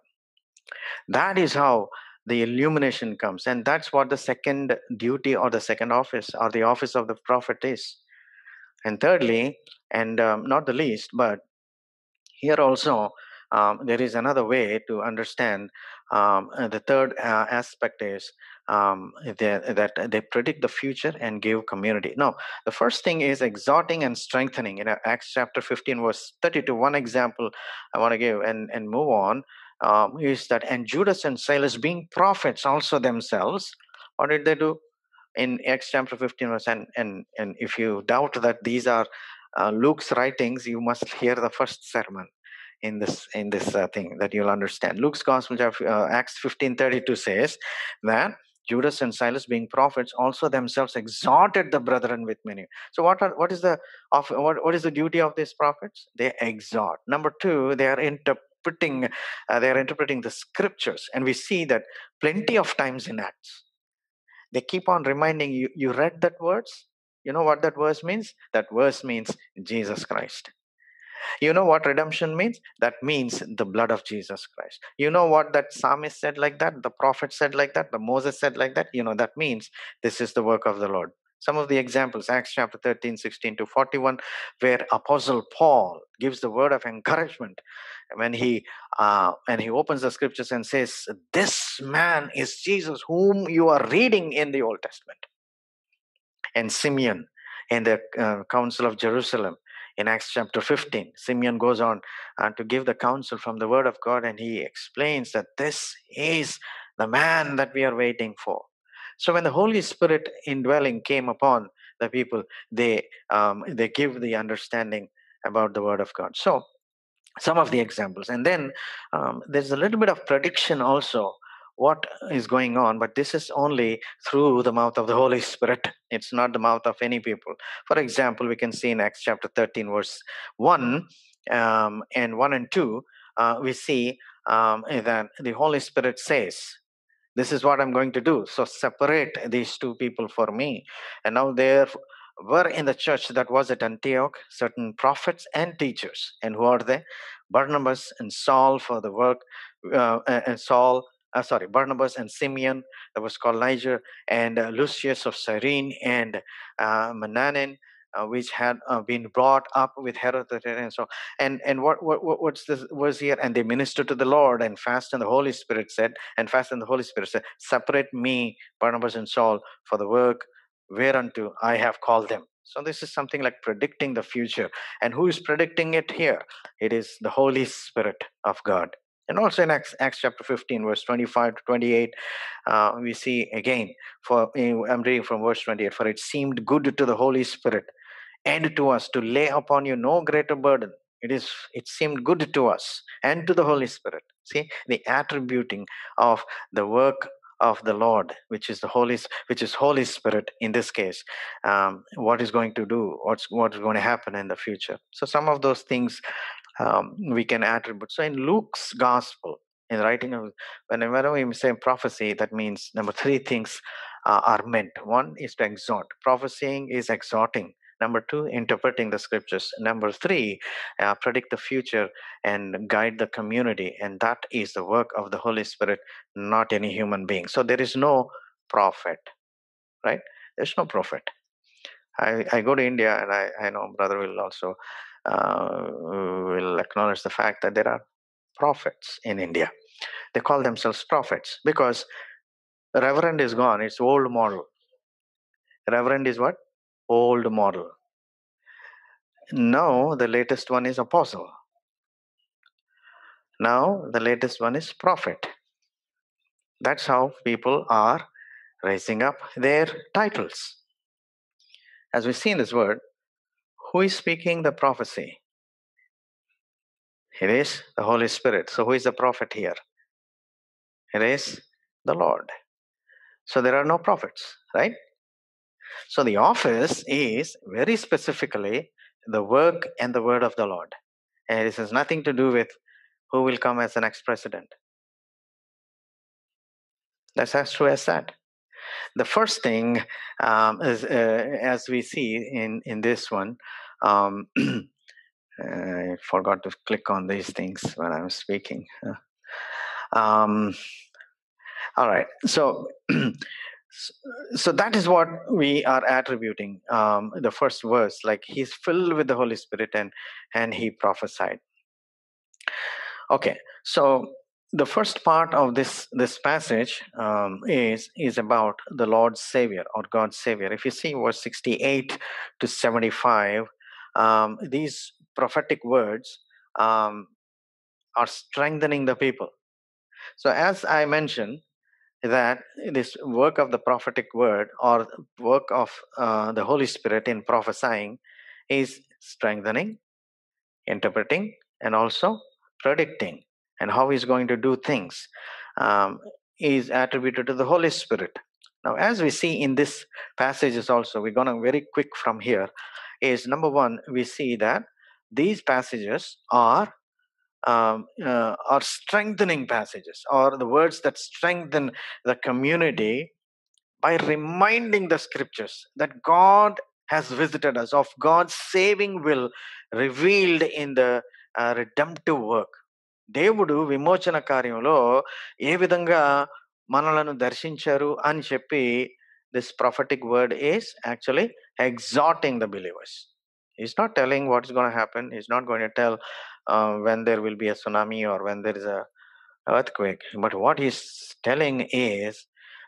That is how the illumination comes. And that's what the second duty or the second office or the office of the prophet is. And thirdly, and um, not the least, but here also um, there is another way to understand um, uh, the third uh, aspect is um, they- that they predict the future and give community no the first thing is exhorting and strengthening in acts chapter 15 verse 32 one example i want to give and and move on um, is that and judas and silas being prophets also themselves what did they do in acts chapter 15 verse and and and if you doubt that these are uh, luke's writings you must hear the first sermon in this in this uh, thing that you'll understand. Luke's Gospel, uh, Acts fifteen thirty two says that Judas and Silas, being prophets, also themselves exhorted the brethren with many. So, what are what is the of what, what is the duty of these prophets? They exhort. Number two, they are interpreting uh, they are interpreting the scriptures, and we see that plenty of times in Acts. They keep on reminding you. You read that words. You know what that verse means? That verse means Jesus Christ You know what redemption means? That means the blood of Jesus Christ. You know what that psalmist said like that? The prophet said like that? The Moses said like that? You know, that means this is the work of the Lord. Some of the examples, Acts chapter 13, 16 to 41, where Apostle Paul gives the word of encouragement when he uh, and he opens the scriptures and says, This man is Jesus, whom you are reading in the Old Testament. And Simeon in the uh, Council of Jerusalem in Acts chapter 15. Simeon goes on uh, to give the counsel from the word of God and he explains that this is the man that we are waiting for. So when the Holy Spirit indwelling came upon the people, they um, they give the understanding about the word of God. So some of the examples, and then um, there's a little bit of prediction also what is going on, but this is only through the mouth of the Holy [laughs] Spirit. It's not the mouth of any people. For example, we can see in Acts chapter 13, verse 1 um, and 1 and 2, uh, we see um, that the Holy Spirit says, This is what I'm going to do. So separate these two people for me. And now there were in the church that was at Antioch certain prophets and teachers. And who are they? Barnabas and Saul for the work, uh, and Saul uh, sorry, Barnabas and Simeon, that was called Niger, and uh, Lucius of Cyrene, and uh, Manaen, uh, which had uh, been brought up with Herod and so and and what, what what's this was here? And they ministered to the Lord and fast and the Holy Spirit said and fast and the Holy Spirit said separate me Barnabas and Saul for the work whereunto I have called them so this is something like predicting the future. And who is predicting it here? It is the Holy Spirit of God. And also in Acts, Acts chapter 15, verse 25 to 28, uh, we see again, for I'm reading from verse 28, for it seemed good to the Holy Spirit and to us to lay upon you no greater burden. It is it seemed good to us and to the Holy Spirit. See, the attributing of the work of the Lord, which is the Holy, which is Holy Spirit in this case, um, what is going to do, what's what's going to happen in the future. So some of those things um, we can attribute. So in Luke's gospel, in writing of whenever we say prophecy, that means number three things uh, are meant. One is to exhort. Prophesying is exhorting. Number two, interpreting the scriptures. Number three, uh, predict the future and guide the community. And that is the work of the Holy Spirit, not any human being. So there is no prophet, right? There's no prophet. I, I go to India and I, I know brother will also uh, will acknowledge the fact that there are prophets in India. They call themselves prophets because reverend is gone, it's old model. Reverend is what? Old model. Now the latest one is apostle. Now the latest one is prophet. That's how people are raising up their titles. As we see in this word, who is speaking the prophecy? It is the Holy Spirit. So, who is the prophet here? It is the Lord. So, there are no prophets, right? So, the office is very specifically the work and the word of the Lord. And this has nothing to do with who will come as the next president. That's as true as that. The first thing um, is, uh, as we see in, in this one, um, [clears throat] I forgot to click on these things when I was speaking. Um, all right, so [clears throat] so that is what we are attributing um, the first verse like he's filled with the holy spirit and and he prophesied. Okay so the first part of this this passage um, is is about the lord's savior or god's savior. If you see verse 68 to 75 um, these prophetic words um, are strengthening the people. So as i mentioned that this work of the prophetic word or work of uh, the holy spirit in prophesying is strengthening interpreting and also predicting and how he's going to do things um, is attributed to the Holy Spirit. Now, as we see in this passages also, we're going to very quick from here. Is number one, we see that these passages are um, uh, are strengthening passages, or the words that strengthen the community by reminding the scriptures that God has visited us, of God's saving will revealed in the uh, redemptive work. దేవుడు విమోచన కార్యంలో ఏ విధంగా మనలను దర్శించారు అని చెప్పి this prophetic word is actually ఎగ్జాటింగ్ the believers is not telling what is gonna happen is not gonna tell uh, when there will be a tsunami or when there is a earthquake. But what he's telling is,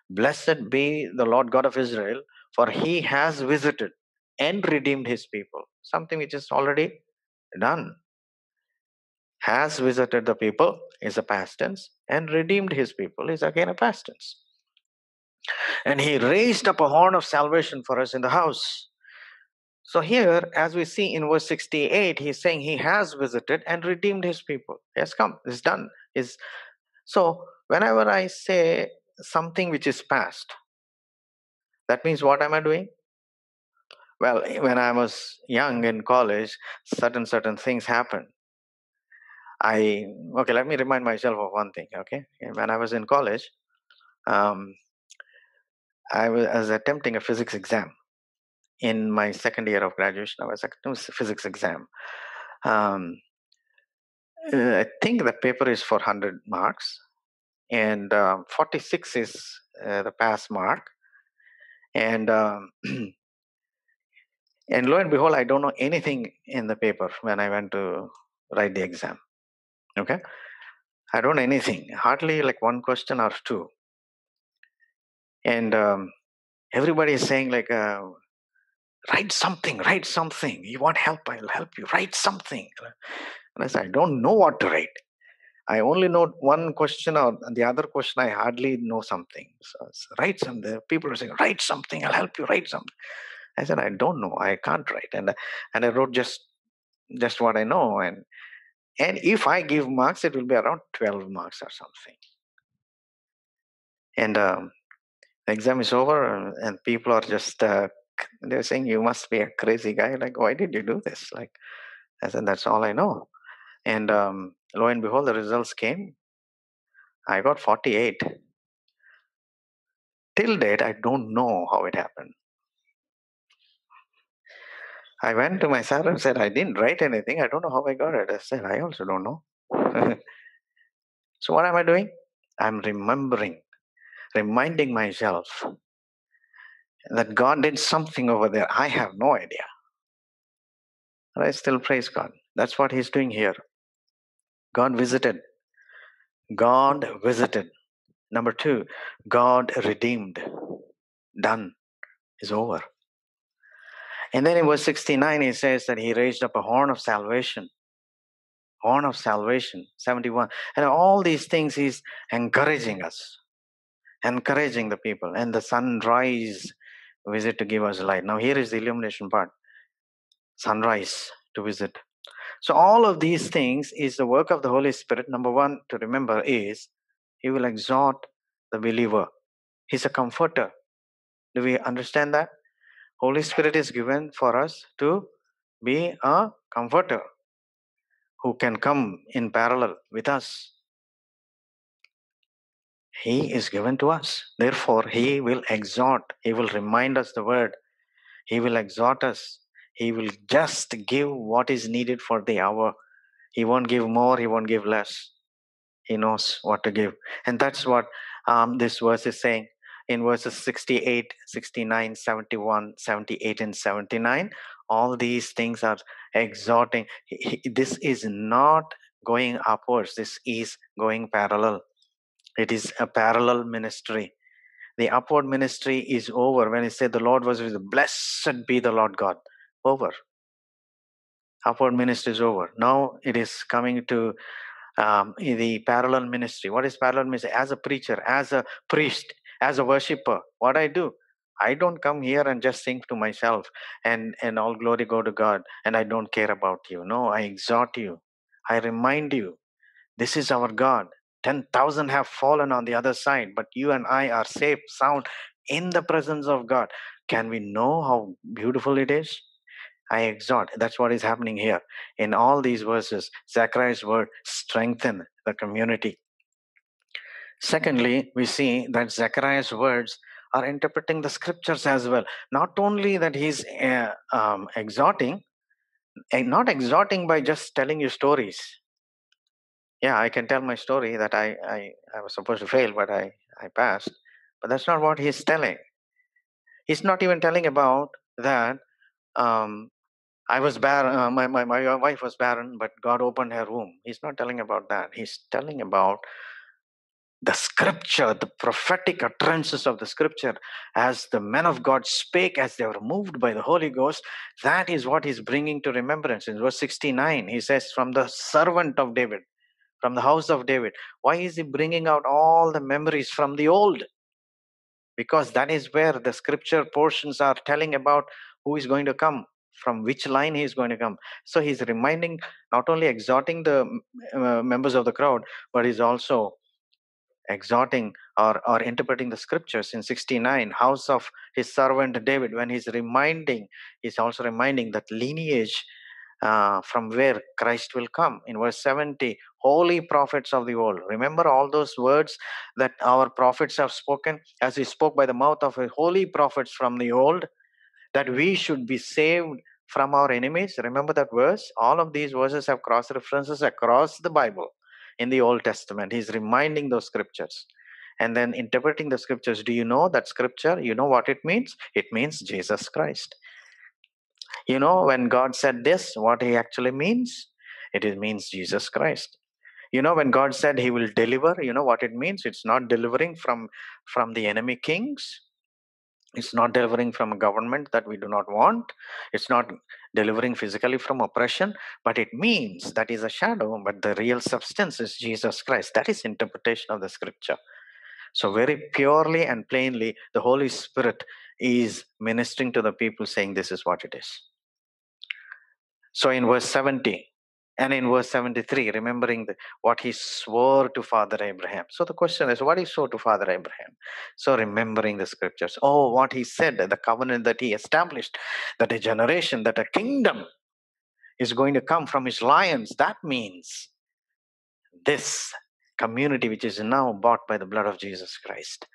Blessed be the Lord God of Israel, for he has visited and redeemed his people. Something which is already done. Has visited the people is a past tense, and redeemed his people is again a past tense. And he raised up a horn of salvation for us in the house so here as we see in verse 68 he's saying he has visited and redeemed his people. He has come. It's done. Is so whenever i say something which is past that means what am i doing? Well when i was young in college certain certain things happened. I okay. Let me remind myself of one thing. Okay, when I was in college, um, I was attempting a physics exam in my second year of graduation. I was a physics exam. Um, uh, I think the paper is for 100 marks, and um, 46 is uh, the pass mark. And um, [clears throat] and lo and behold, I don't know anything in the paper when I went to write the exam. Okay. I don't know anything, hardly like one question or two. And um, everybody is saying, like, uh, write something, write something. You want help? I'll help you. Write something. And I said, I don't know what to write. I only know one question or the other question. I hardly know something. So write something. People are saying, write something. I'll help you. Write something. I said, I don't know. I can't write. And and I wrote just just what I know. And and if I give marks, it will be around 12 marks or something. And um, the exam is over, and people are just, uh, they're saying, You must be a crazy guy. Like, why did you do this? Like, I said, That's all I know. And um, lo and behold, the results came. I got 48. Till date, I don't know how it happened. I went to my sir and said, I didn't write anything. I don't know how I got it. I said, I also don't know. [laughs] so, what am I doing? I'm remembering, reminding myself that God did something over there. I have no idea. But I still praise God. That's what He's doing here. God visited. God visited. Number two, God redeemed. Done. Is over. And then in verse 69, he says that he raised up a horn of salvation. Horn of salvation, 71. And all these things he's encouraging us, encouraging the people. And the sun sunrise visit to give us light. Now, here is the illumination part sunrise to visit. So, all of these things is the work of the Holy Spirit. Number one to remember is He will exhort the believer, He's a comforter. Do we understand that? Holy Spirit is given for us to be a comforter who can come in parallel with us. He is given to us. Therefore, He will exhort, He will remind us the word, He will exhort us, He will just give what is needed for the hour. He won't give more, He won't give less. He knows what to give. And that's what um, this verse is saying in verses 68, 69, 71, 78, and 79. All these things are exhorting. This is not going upwards, this is going parallel. It is a parallel ministry. The upward ministry is over. When he said the Lord was with blessed be the Lord God. Over. Upward ministry is over. Now it is coming to um, the parallel ministry. What is parallel ministry? As a preacher, as a priest, as a worshiper what i do i don't come here and just think to myself and and all glory go to god and i don't care about you no i exhort you i remind you this is our god 10000 have fallen on the other side but you and i are safe sound in the presence of god can we know how beautiful it is I exhort. That's what is happening here. In all these verses, Zechariah's word strengthen the community. Secondly, we see that Zechariah's words are interpreting the scriptures as well. Not only that he's uh, um, exhorting, eh, not exhorting by just telling you stories. Yeah, I can tell my story that I, I, I was supposed to fail, but I, I passed. But that's not what he's telling. He's not even telling about that um, I was barren, uh, my, my, my wife was barren, but God opened her womb. He's not telling about that. He's telling about the scripture, the prophetic utterances of the scripture, as the men of God spake, as they were moved by the Holy Ghost, that is what he's bringing to remembrance. In verse 69, he says, From the servant of David, from the house of David. Why is he bringing out all the memories from the old? Because that is where the scripture portions are telling about who is going to come from which line he is going to come. So he's reminding, not only exhorting the uh, members of the crowd, but he's also exhorting or, or interpreting the scriptures in 69 house of his servant david when he's reminding he's also reminding that lineage uh, from where christ will come in verse 70 holy prophets of the old remember all those words that our prophets have spoken as he spoke by the mouth of holy prophets from the old that we should be saved from our enemies. Remember that verse? All of these verses have cross references across the Bible in the Old Testament. He's reminding those scriptures and then interpreting the scriptures. Do you know that scripture? You know what it means? It means Jesus Christ. You know, when God said this, what he actually means? It means Jesus Christ. You know, when God said he will deliver, you know what it means? It's not delivering from from the enemy kings it's not delivering from a government that we do not want. It's not delivering physically from oppression, but it means that is a shadow, but the real substance is Jesus Christ. That is interpretation of the scripture. So, very purely and plainly, the Holy Spirit is ministering to the people, saying, This is what it is. So, in verse 70, and in verse 73, remembering the, what he swore to Father Abraham. So the question is, what he swore to Father Abraham? So remembering the scriptures. Oh, what he said, the covenant that he established, that a generation, that a kingdom is going to come from his lions. That means this community which is now bought by the blood of Jesus Christ.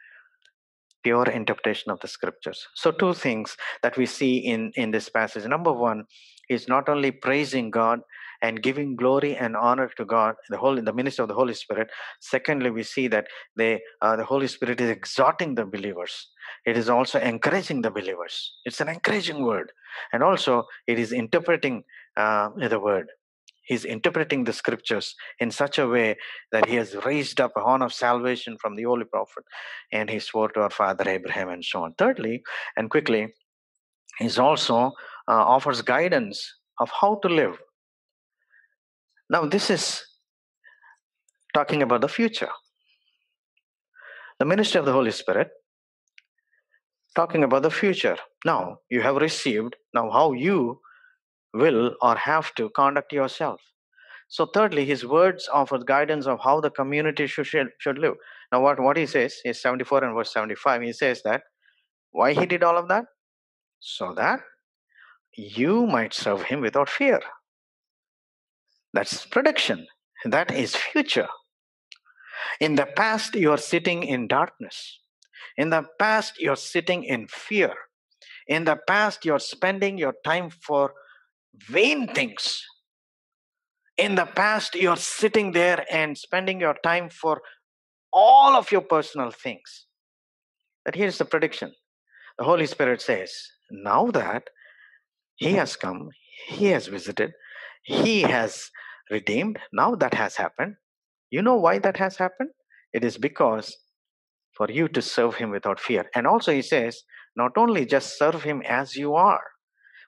Pure interpretation of the scriptures. So, two things that we see in, in this passage. Number one is not only praising God, and giving glory and honor to God, the Holy, the ministry of the Holy Spirit. Secondly, we see that they, uh, the Holy Spirit is exhorting the believers. It is also encouraging the believers. It's an encouraging word, and also it is interpreting uh, the word. He's interpreting the scriptures in such a way that he has raised up a horn of salvation from the holy prophet, and he swore to our father Abraham, and so on. Thirdly, and quickly, he also Uh, offers guidance of how to live now, this is talking about the future. The ministry of the Holy Spirit, talking about the future. Now, you have received, now, how you will or have to conduct yourself. So, thirdly, his words offer guidance of how the community should, should live. Now, what, what he says is 74 and verse 75. He says that why he did all of that? So that you might serve him without fear. That's prediction. That is future. In the past, you are sitting in darkness. In the past, you're sitting in fear. In the past, you're spending your time for vain things. In the past, you're sitting there and spending your time for all of your personal things. But here's the prediction the Holy Spirit says, now that He has come, He has visited, He has redeemed. Now that has happened. You know why that has happened? It is because for you to serve him without fear. And also, he says, not only just serve him as you are,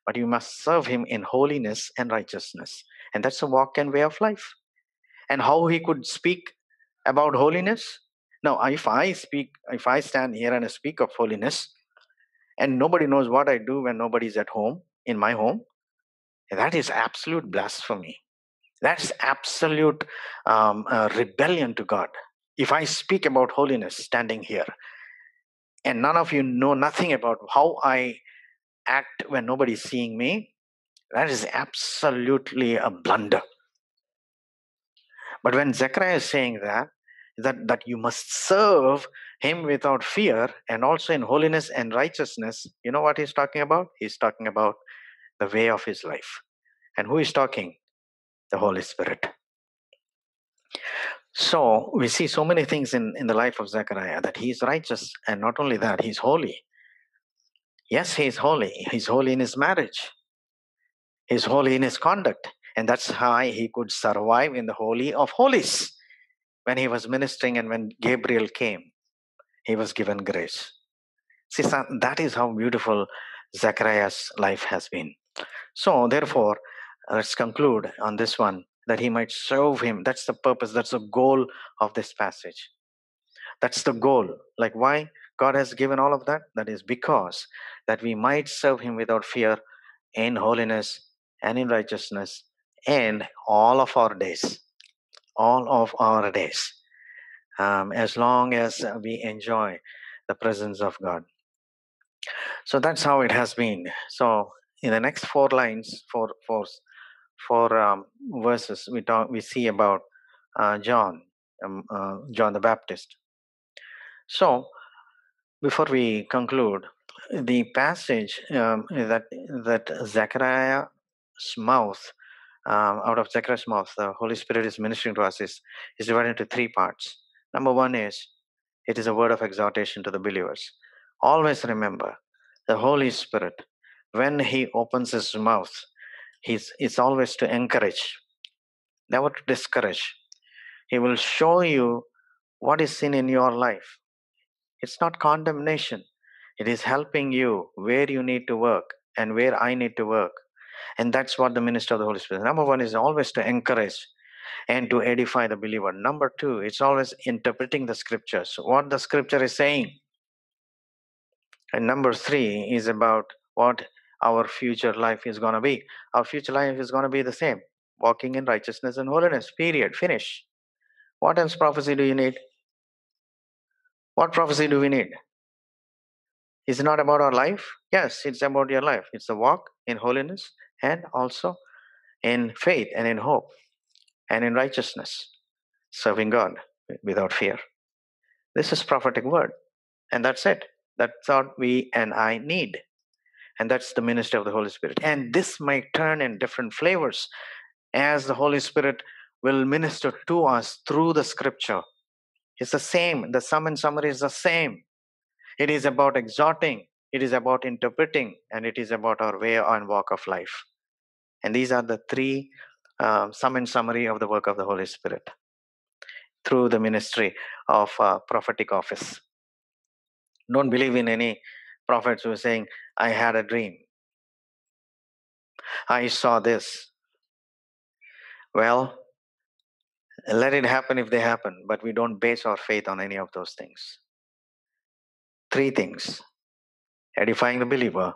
but you must serve him in holiness and righteousness. And that's a walk and way of life. And how he could speak about holiness? Now, if I speak, if I stand here and I speak of holiness, and nobody knows what I do when nobody's at home, in my home, that is absolute blasphemy. That's absolute um, uh, rebellion to God. If I speak about holiness standing here, and none of you know nothing about how I act when nobody's seeing me, that is absolutely a blunder. But when Zechariah is saying that, that, that you must serve him without fear and also in holiness and righteousness. You know what he's talking about? He's talking about the way of his life. And who is talking? The Holy Spirit. So we see so many things in, in the life of Zechariah that he's righteous, and not only that, he's holy. Yes, he's holy. He's holy in his marriage, he's holy in his conduct, and that's how he could survive in the Holy of Holies. When he was ministering and when Gabriel came, he was given grace. See, that is how beautiful Zechariah's life has been. So, therefore, let's conclude on this one that he might serve him. That's the purpose, that's the goal of this passage. That's the goal. Like why God has given all of that? That is because that we might serve him without fear in holiness and in righteousness and all of our days. All of our days. Um, as long as we enjoy the presence of God. So that's how it has been. So in the next four lines, four, four four um, verses we talk we see about uh, John, um, uh, John the Baptist. So, before we conclude, the passage um, that that Zechariah's mouth, um, out of Zechariah's mouth, the Holy Spirit is ministering to us is is divided into three parts. Number one is it is a word of exhortation to the believers. Always remember, the Holy Spirit, when He opens His mouth, He's, it's always to encourage, never to discourage. He will show you what is sin in your life. It's not condemnation, it is helping you where you need to work and where I need to work. And that's what the minister of the Holy Spirit. Number one is always to encourage and to edify the believer. Number two, it's always interpreting the scriptures, what the scripture is saying. And number three is about what our future life is going to be. Our future life is going to be the same walking in righteousness and holiness. Period. Finish. What else prophecy do you need? What prophecy do we need? Is it not about our life? Yes, it's about your life. It's a walk in holiness and also in faith and in hope and in righteousness, serving God without fear. This is prophetic word. And that's it. That's what we and I need and that's the ministry of the Holy Spirit. And this might turn in different flavors as the Holy Spirit will minister to us through the scripture. It's the same, the sum and summary is the same. It is about exhorting, it is about interpreting, and it is about our way and walk of life. And these are the three um, sum and summary of the work of the Holy Spirit through the ministry of uh, prophetic office. Don't believe in any prophets were saying, I had a dream. I saw this. Well, let it happen if they happen, but we don't base our faith on any of those things. Three things edifying the believer,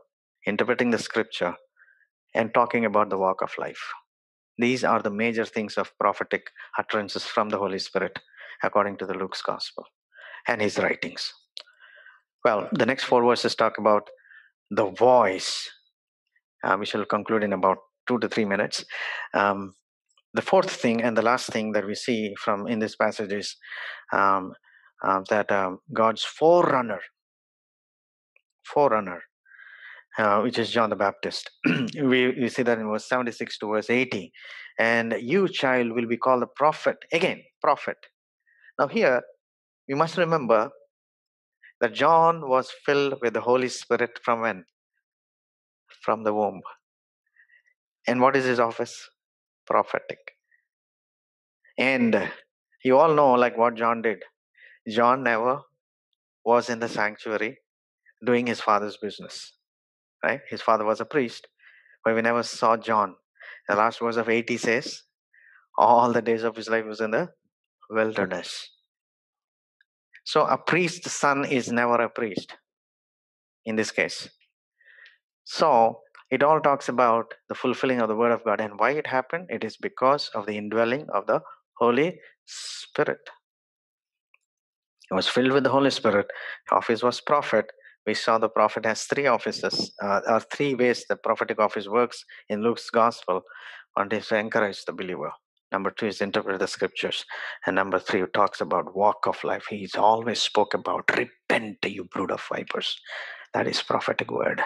interpreting the scripture, and talking about the walk of life. These are the major things of prophetic utterances from the Holy Spirit, according to the Luke's Gospel and his writings. Well, the next four verses talk about the voice. Uh, we shall conclude in about two to three minutes. Um, the fourth thing and the last thing that we see from in this passage is um, uh, that um, God's forerunner, forerunner, uh, which is John the Baptist. [clears throat] we, we see that in verse 76 to verse 80. And you, child, will be called a prophet. Again, prophet. Now, here, we must remember that John was filled with the Holy Spirit from when? From the womb. And what is his office? Prophetic. And you all know, like what John did. John never was in the sanctuary doing his father's business. Right? His father was a priest, but we never saw John. The last verse of 80 says, all the days of his life was in the wilderness. So a priest's son is never a priest in this case. So it all talks about the fulfilling of the word of God and why it happened. It is because of the indwelling of the Holy Spirit. He was filled with the Holy Spirit. Office was prophet. We saw the prophet has three offices, uh, or three ways the prophetic office works in Luke's gospel. and is to encourage the believer. Number two is interpret the scriptures. And number three talks about walk of life. He's always spoke about repent, you brood of vipers. That is prophetic word.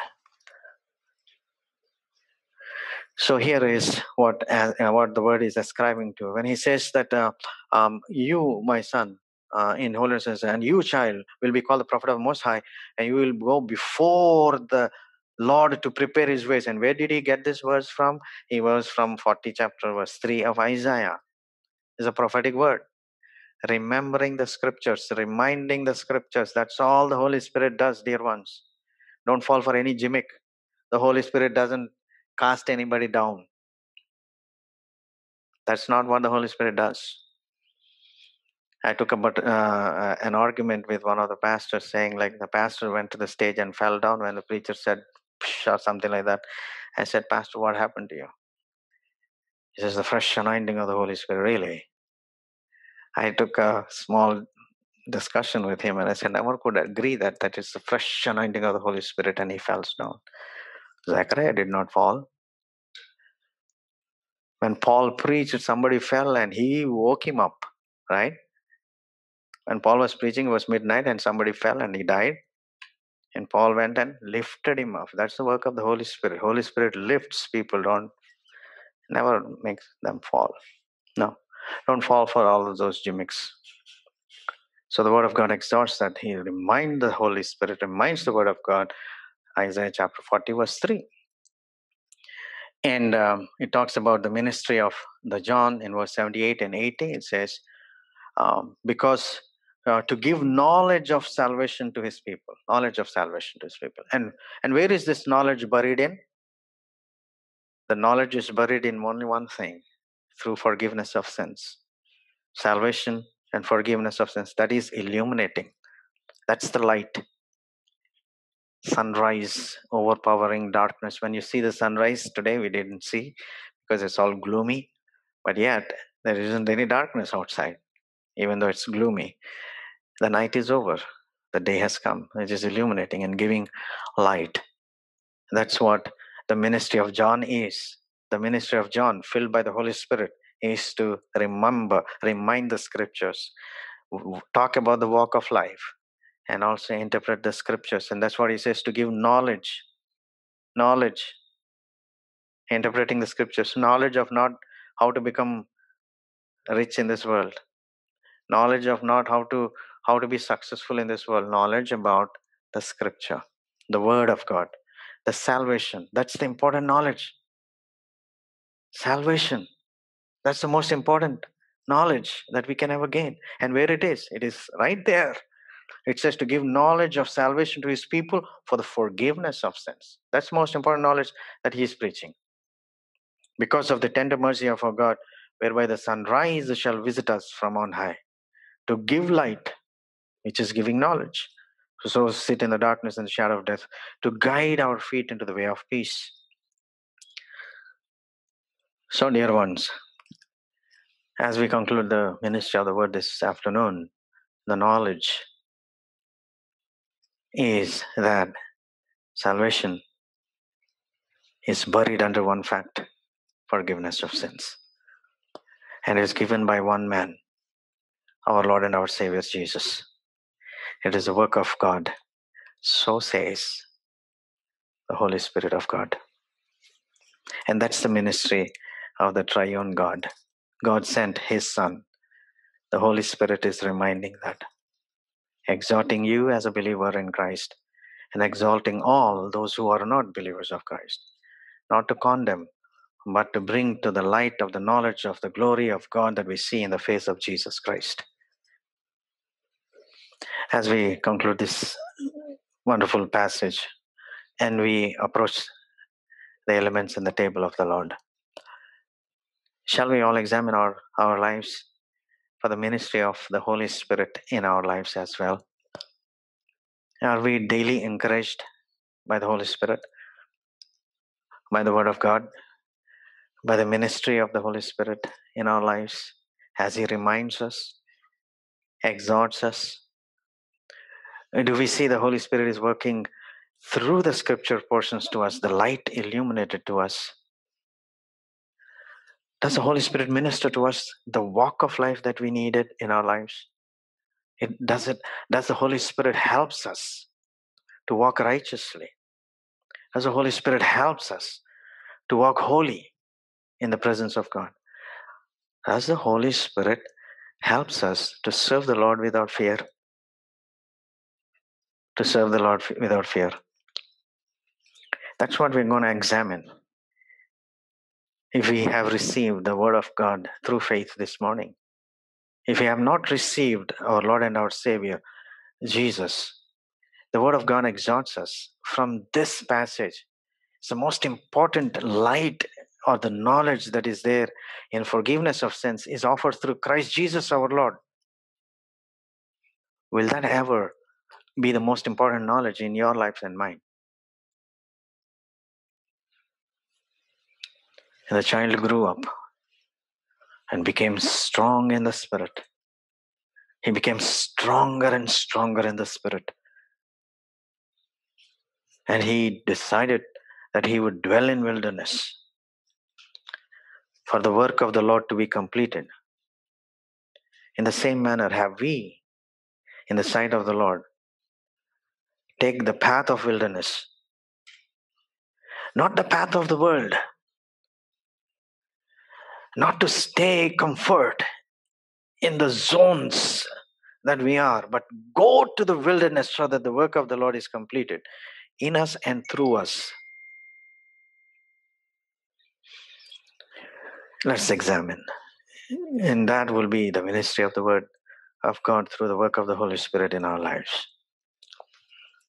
So here is what uh, what the word is ascribing to. When he says that uh, um, you, my son, uh, in holiness, and you, child, will be called the prophet of Most High, and you will go before the Lord to prepare his ways. And where did he get this verse from? He was from 40 chapter verse 3 of Isaiah. It's a prophetic word. Remembering the scriptures, reminding the scriptures. That's all the Holy Spirit does, dear ones. Don't fall for any gimmick. The Holy Spirit doesn't cast anybody down. That's not what the Holy Spirit does. I took about uh, an argument with one of the pastors saying like the pastor went to the stage and fell down when the preacher said or something like that. I said, Pastor, what happened to you? He says, the fresh anointing of the Holy Spirit. Really? I took a small discussion with him and I said, I could agree that that is the fresh anointing of the Holy Spirit and he fell down. Zechariah did not fall. When Paul preached, somebody fell and he woke him up, right? When Paul was preaching, it was midnight and somebody fell and he died. And Paul went and lifted him up. That's the work of the Holy Spirit. Holy Spirit lifts people, don't never makes them fall. No. Don't fall for all of those gimmicks. So the word of God exhorts that he remind the Holy Spirit, reminds the word of God, Isaiah chapter 40, verse 3. And um, it talks about the ministry of the John in verse 78 and 80. It says, um, because uh, to give knowledge of salvation to his people knowledge of salvation to his people. And and where is this knowledge buried in? The knowledge is buried in only one thing through forgiveness of sins. Salvation and forgiveness of sins that is illuminating. That's the light. Sunrise overpowering darkness. When you see the sunrise today we didn't see because it's all gloomy but yet there isn't any darkness outside even though it's gloomy the night is over. The day has come. It is illuminating and giving light. That's what the ministry of John is. The ministry of John, filled by the Holy Spirit, is to remember, remind the scriptures, talk about the walk of life, and also interpret the scriptures. And that's what he says to give knowledge. Knowledge. Interpreting the scriptures. Knowledge of not how to become rich in this world. Knowledge of not how to how to be successful in this world knowledge about the scripture the word of god the salvation that's the important knowledge. Salvation that's the most important knowledge that we can ever gain. And where it is it is right there. It says to give knowledge of salvation to his people for the forgiveness of sins. That's most important knowledge that he is preaching. Because of the tender mercy of our god whereby the sunrise shall visit us from on high to give light which is giving knowledge. So sit in the darkness and the shadow of death to guide our feet into the way of peace. So, dear ones, as we conclude the ministry of the word this afternoon, the knowledge is that salvation is buried under one fact forgiveness of sins and is given by one man, our Lord and our Savior Jesus. It is a work of God. So says the Holy Spirit of God. And that's the ministry of the triune God. God sent His Son. The Holy Spirit is reminding that, exhorting you as a believer in Christ, and exalting all those who are not believers of Christ, not to condemn, but to bring to the light of the knowledge of the glory of God that we see in the face of Jesus Christ as we conclude this wonderful passage and we approach the elements in the table of the Lord. Shall we all examine our, our lives for the ministry of the Holy Spirit in our lives as well? Are we daily encouraged by the Holy Spirit, by the Word of God, by the ministry of the Holy Spirit in our lives as He reminds us, exhorts us, do we see the Holy Spirit is working through the scripture portions to us, the light illuminated to us? Does the Holy Spirit minister to us the walk of life that we needed in our lives? It does it does the Holy Spirit helps us to walk righteously? Does the Holy Spirit helps us to walk holy in the presence of God? Does the Holy Spirit helps us to serve the Lord without fear? To serve the Lord without fear. That's what we're going to examine. If we have received the Word of God through faith this morning, if we have not received our Lord and our Savior, Jesus, the Word of God exhorts us from this passage. It's the most important light or the knowledge that is there in forgiveness of sins is offered through Christ Jesus our Lord. Will that ever be the most important knowledge in your lives and mine? And the child grew up and became strong in the spirit. He became stronger and stronger in the spirit. And he decided that he would dwell in wilderness for the work of the Lord to be completed. In the same manner, have we, in the sight of the Lord, take the path of wilderness, not the path of the world, not to stay comfort in the zones that we are, but go to the wilderness so that the work of the Lord is completed in us and through us. Let's examine. And that will be the ministry of the Word of God through the work of the Holy Spirit in our lives.